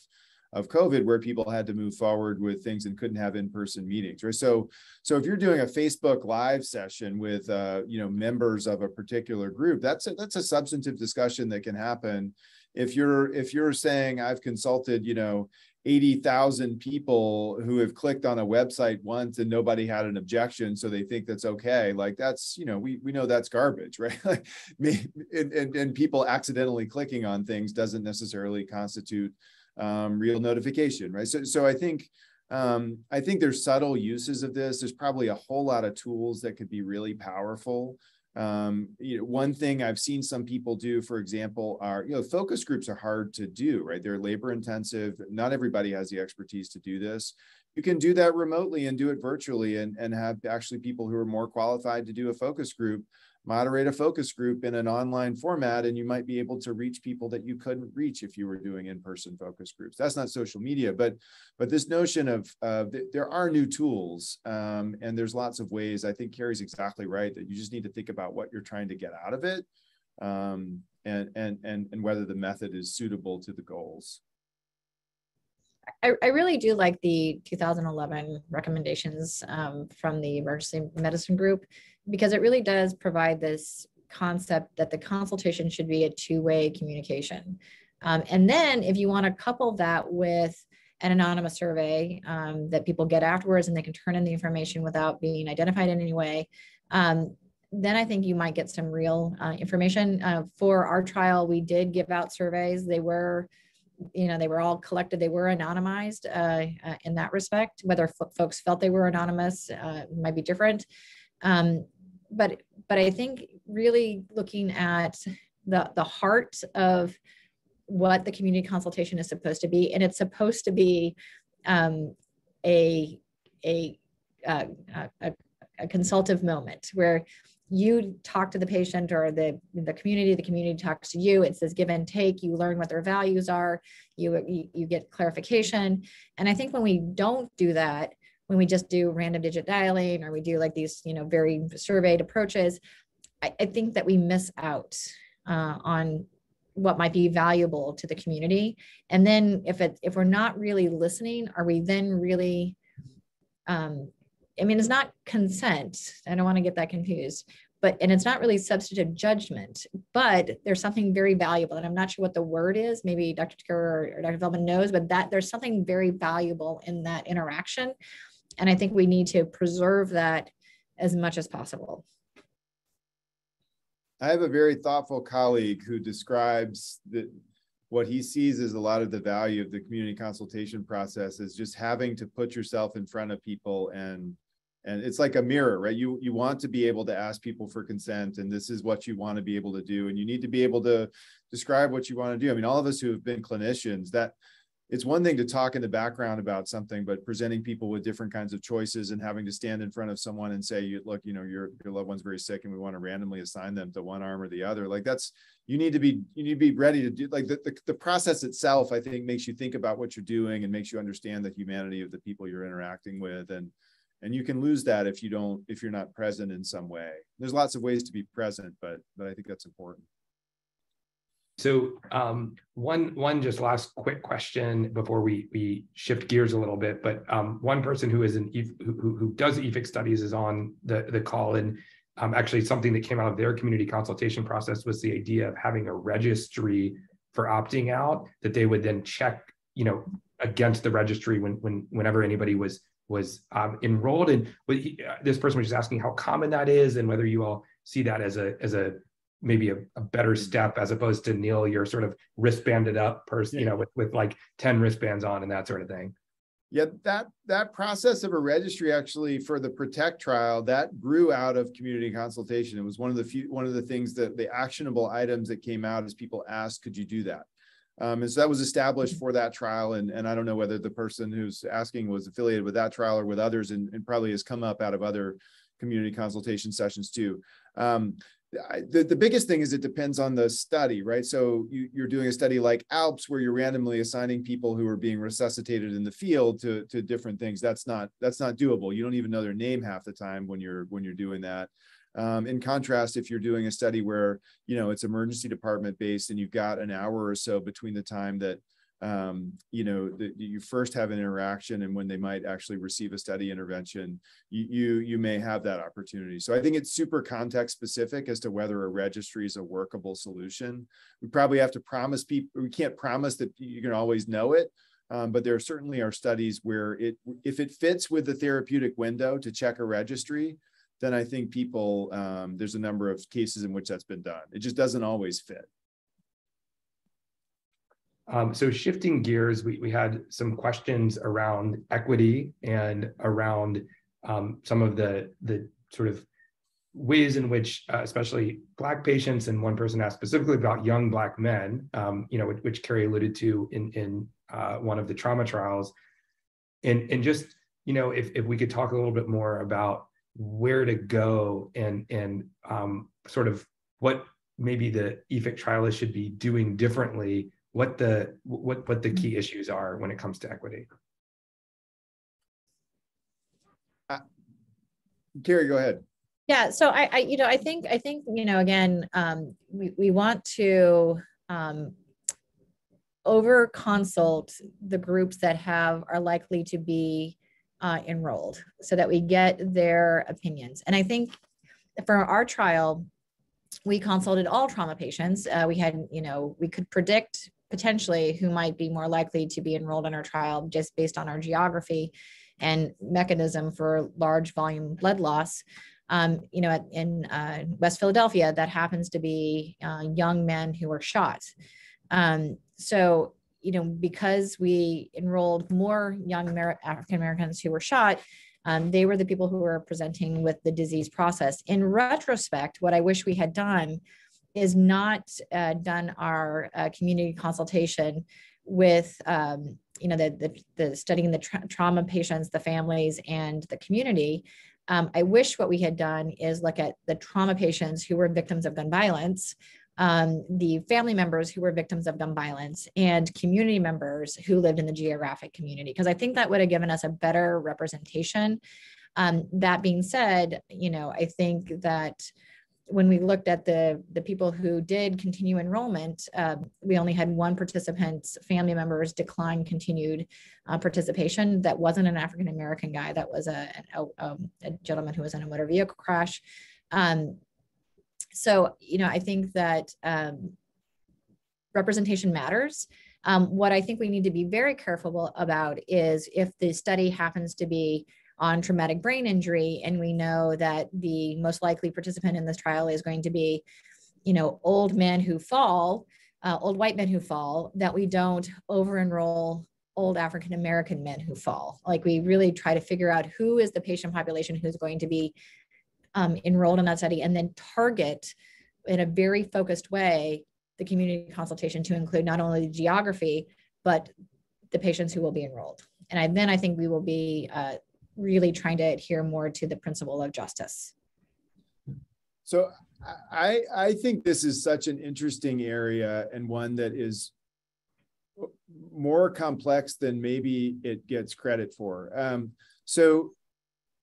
Speaker 4: of COVID, where people had to move forward with things and couldn't have in-person meetings, right? So, so if you're doing a Facebook Live session with, uh, you know, members of a particular group, that's a, that's a substantive discussion that can happen if you're if you're saying I've consulted, you know, 80,000 people who have clicked on a website once and nobody had an objection so they think that's okay. Like that's you know we we know that's garbage right? Like and, and, and people accidentally clicking on things doesn't necessarily constitute um, real notification right? So so I think um, I think there's subtle uses of this. There's probably a whole lot of tools that could be really powerful um, you know, one thing I've seen some people do, for example, are, you know, focus groups are hard to do, right? They're labor intensive. Not everybody has the expertise to do this. You can do that remotely and do it virtually and, and have actually people who are more qualified to do a focus group moderate a focus group in an online format and you might be able to reach people that you couldn't reach if you were doing in-person focus groups. That's not social media but but this notion of uh, th there are new tools um, and there's lots of ways. I think carrie's exactly right that you just need to think about what you're trying to get out of it um, and and and and whether the method is suitable to the goals.
Speaker 3: I, I really do like the 2011 recommendations um, from the emergency medicine group because it really does provide this concept that the consultation should be a two-way communication. Um, and then if you want to couple that with an anonymous survey um, that people get afterwards and they can turn in the information without being identified in any way, um, then I think you might get some real uh, information. Uh, for our trial, we did give out surveys. They were you know, they were all collected, they were anonymized uh, uh, in that respect. Whether folks felt they were anonymous uh, might be different. Um, but, but I think really looking at the, the heart of what the community consultation is supposed to be, and it's supposed to be um, a, a, uh, a, a consultative moment where you talk to the patient or the the community the community talks to you. It's this give and take. You learn what their values are. You, you you get clarification. And i think when we don't do that when we just do random digit dialing or we do like these you know very surveyed approaches i, I think that we miss out uh, on what might be valuable to the community and then if it if we're not really listening are we then really um, I mean, it's not consent. I don't want to get that confused, but, and it's not really substantive judgment, but there's something very valuable. And I'm not sure what the word is. Maybe Dr. Dickert or, or Dr. Feldman knows, but that there's something very valuable in that interaction. And I think we need to preserve that as much as possible.
Speaker 4: I have a very thoughtful colleague who describes that what he sees is a lot of the value of the community consultation process is just having to put yourself in front of people and and it's like a mirror right you you want to be able to ask people for consent and this is what you want to be able to do and you need to be able to describe what you want to do i mean all of us who have been clinicians that it's one thing to talk in the background about something, but presenting people with different kinds of choices and having to stand in front of someone and say, look, you know, your, your loved one's very sick and we want to randomly assign them to one arm or the other. Like that's, you need to be, you need to be ready to do like the, the, the process itself, I think makes you think about what you're doing and makes you understand the humanity of the people you're interacting with. And, and you can lose that if you don't, if you're not present in some way. There's lots of ways to be present, but, but I think that's important.
Speaker 2: So um, one one just last quick question before we we shift gears a little bit. But um, one person who is an who, who does EFIC studies is on the the call, and um, actually something that came out of their community consultation process was the idea of having a registry for opting out that they would then check, you know, against the registry when when whenever anybody was was um, enrolled. And he, uh, this person was just asking how common that is and whether you all see that as a as a maybe a, a, better mm-hmm. step as opposed to Neal, you're sort of wristbanded up person, yeah. you know, with, with like 10 wristbands on and that sort of thing.
Speaker 4: Yeah, that that process of a registry actually for the Protect trial that grew out of community consultation. It was one of the few one of the things that the actionable items that came out as people asked, could you do that? Um, and so that was established for that trial. And, and I don't know whether the person who's asking was affiliated with that trial or with others and, and probably has come up out of other community consultation sessions too. Um, the, the biggest thing is it depends on the study, right? So you, you're doing a study like ALPS where you're randomly assigning people who are being resuscitated in the field to, to different things. That's not that's not doable. You don't even know their name half the time when you're when you're doing that. Um, in contrast, if you're doing a study where you know it's emergency department based and you've got an hour or so between the time that um, you know, that you first have an interaction and when they might actually receive a study intervention, you, you, you may have that opportunity. So I think it's super context specific as to whether a registry is a workable solution. We probably have to promise people, we can't promise that you can always know it, um, but there certainly are studies where it, if it fits with the therapeutic window to check a registry, then I think people, um, there's a number of cases in which that's been done. It just doesn't always fit.
Speaker 2: Um, so shifting gears, we, we had some questions around equity and around um, some of the, the sort of ways in which, uh, especially Black patients, and one person asked specifically about young Black men, um, you know, which, which Carrie alluded to in, in uh, one of the trauma trials. And, and just, you know, if, if we could talk a little bit more about where to go and, and um, sort of what maybe the EFIC trialist should be doing differently what the what what the key issues are when it comes to equity.
Speaker 4: Uh, Carrie, go ahead.
Speaker 3: Yeah, so I, I, you know, I think, I think, you know, again, um, we, we want to um, over consult the groups that have are likely to be uh, enrolled so that we get their opinions. And I think for our trial, we consulted all trauma patients. Uh, we had, you know, we could predict potentially who might be more likely to be enrolled in our trial just based on our geography and mechanism for large volume blood loss. Um, you know, in uh, West Philadelphia, that happens to be uh, young men who were shot. Um, so, you know, because we enrolled more young African Americans who were shot, um, they were the people who were presenting with the disease process. In retrospect, what I wish we had done is not uh, done our uh, community consultation with um, you know the, the, the studying the tra- trauma patients the families and the community. Um, i wish what we had done is look at the trauma patients who were victims of gun violence um, the family members who were victims of gun violence and community members who lived in the geographic community because i think that would have given us a better representation. Um, that being said you know i think that when we looked at the the people who did continue enrollment, uh, we only had one participant's family members decline continued uh, participation. That wasn't an African American guy. That was a, a, um, a, gentleman who was in a motor vehicle crash. Um, so you know, I think that um, representation matters. Um, what I think we need to be very careful about is if the study happens to be on traumatic brain injury and we know that the most likely participant in this trial is going to be you know old men who fall uh, old white men who fall that we don't over enroll old african american men who fall like we really try to figure out who is the patient population who's going to be um, enrolled in that study and then target in a very focused way the community consultation to include not only the geography but the patients who will be enrolled. And I, then I think we will be uh, really trying to adhere more to the principle of justice.
Speaker 4: So I I think this is such an interesting area and one that is more complex than maybe it gets credit for. Um, so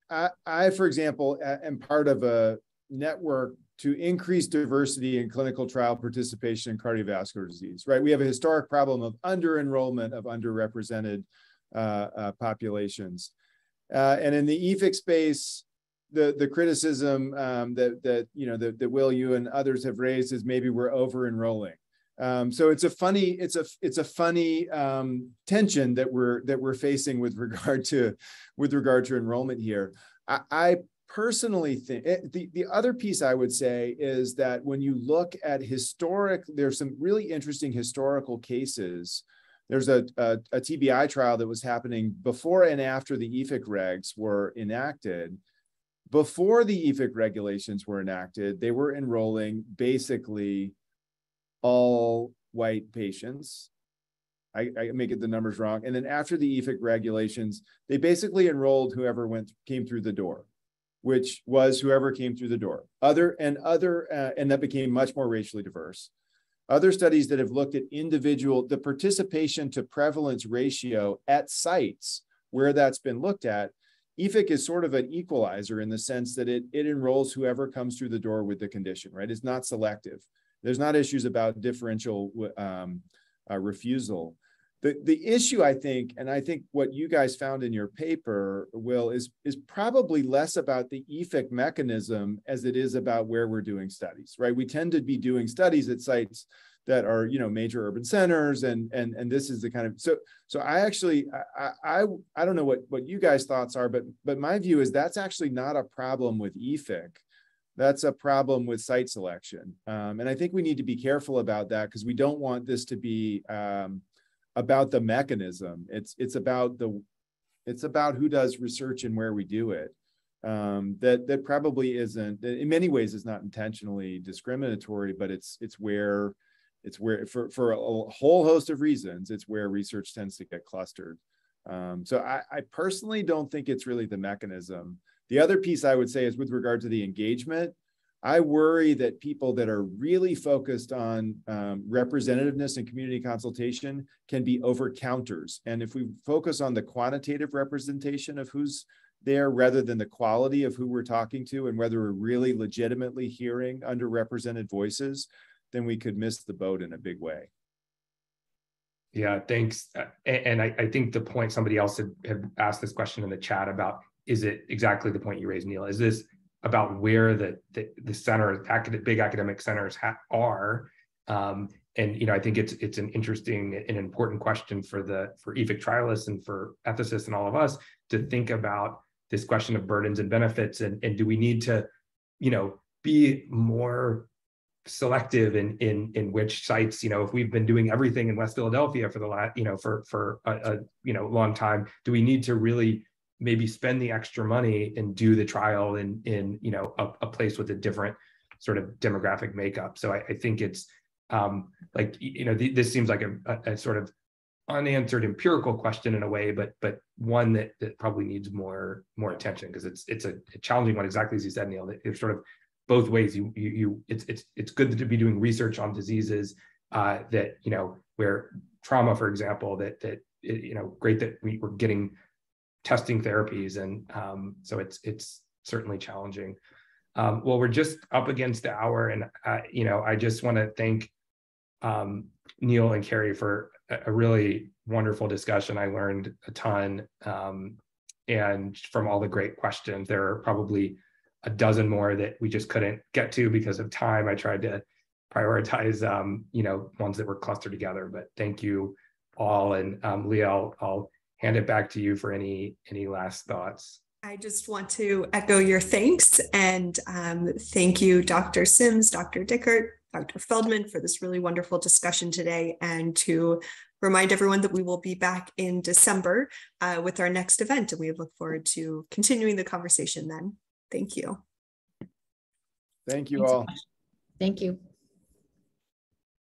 Speaker 4: I, I, for example, am part of a network to increase diversity in clinical trial participation in cardiovascular disease, right? We have a historic problem of under enrollment of underrepresented uh, uh, populations. Uh, and in the EFIC space, the the criticism um, that that you know that, that Will you and others have raised is maybe we're over enrolling. Um, so it's a funny it's a it's a funny um, tension that we're that we're facing with regard to with regard to enrollment here. I, I personally think it, eh, the the other piece I would say is that when you look at historic, there's some really interesting historical cases. There's a, a, a TBI trial that was happening before and after the EFIC regs were enacted before the EFIC regulations were enacted, they were enrolling basically all white patients. I, I make it the numbers wrong. And then after the EFIC regulations, they basically enrolled whoever went came through the door, which was whoever came through the door. Other and other, uh, and that became much more racially diverse. Other studies that have looked at individual, the participation to prevalence ratio at sites where that's been looked at EFIC is sort of an equalizer in the sense that it, it enrolls whoever comes through the door with the condition, right? It's not selective. There's not issues about differential um, uh, refusal. The, the issue, I think, and I think what you guys found in your paper, Will, is, is probably less about the EFIC mechanism as it is about where we're doing studies, right? We tend to be doing studies at sites that are you know major urban centers and and and this is the kind of so so i actually i i, I don't know what what you guys thoughts are but but my view is that's actually not a problem with efic that's a problem with site selection um, and i think we need to be careful about that because we don't want this to be um, about the mechanism. It's it's about the it's about who does research and where we do it. Um, that that probably isn't in many ways is not intentionally discriminatory but it's it's where it's where for, for a whole host of reasons it's where research tends to get clustered. Um, so I, I, personally don't think it's really the mechanism. The other piece i would say is with regard to the engagement i worry that people that are really focused on um, representativeness and community consultation can be over counters and if we focus on the quantitative representation of who's there rather than the quality of who we're talking to and whether we're really legitimately hearing underrepresented voices then we could miss the boat in a big way.
Speaker 2: Yeah, thanks. Uh, and I, think the point somebody else had, asked this question in the chat about is it exactly the point you raised, Neal? Is this about where the the, the center, academic, big academic centers ha- are? Um, and you know, I think it's it's an interesting and important question for the for EFIC trialists and for ethicists and all of us to think about this question of burdens and benefits, and and do we need to, you know, be more selective in in in which sites you know if we've been doing everything in west philadelphia for the last you know for for a, a, you know long time do we need to really maybe spend the extra money and do the trial in in you know a, a place with a different sort of demographic makeup so i, I think it's um like you know th- this seems like a, a, a sort of unanswered empirical question in a way but but one that that probably needs more more attention because it's it's a, a, challenging one exactly as you said neal it's sort of both ways. You, you, you it's, it's, it's good to be doing research on diseases uh, that, you know, where trauma, for example, that, that, you know, great that we, we're getting testing therapies. And um, so it's, it's certainly challenging. Um, well, we're just up against the hour and, uh, you know, I just want to thank um, Neal and Carrie for a, a, really wonderful discussion. I learned a ton um, and from all the great questions, there are probably a dozen more that we just couldn't get to because of time. I tried to prioritize, um, you know, ones that were clustered together. But thank you all, and um, Leah, I'll, I'll hand it back to you for any any last thoughts.
Speaker 1: I just want to echo your thanks and um, thank you, Dr. Sims, Dr. Dickert, Dr. Feldman, for this really wonderful discussion today, and to remind everyone that we will be back in December uh, with our next event, and we look forward to continuing the conversation then. Thank you.
Speaker 4: Thank you Thanks all. So
Speaker 3: Thank you.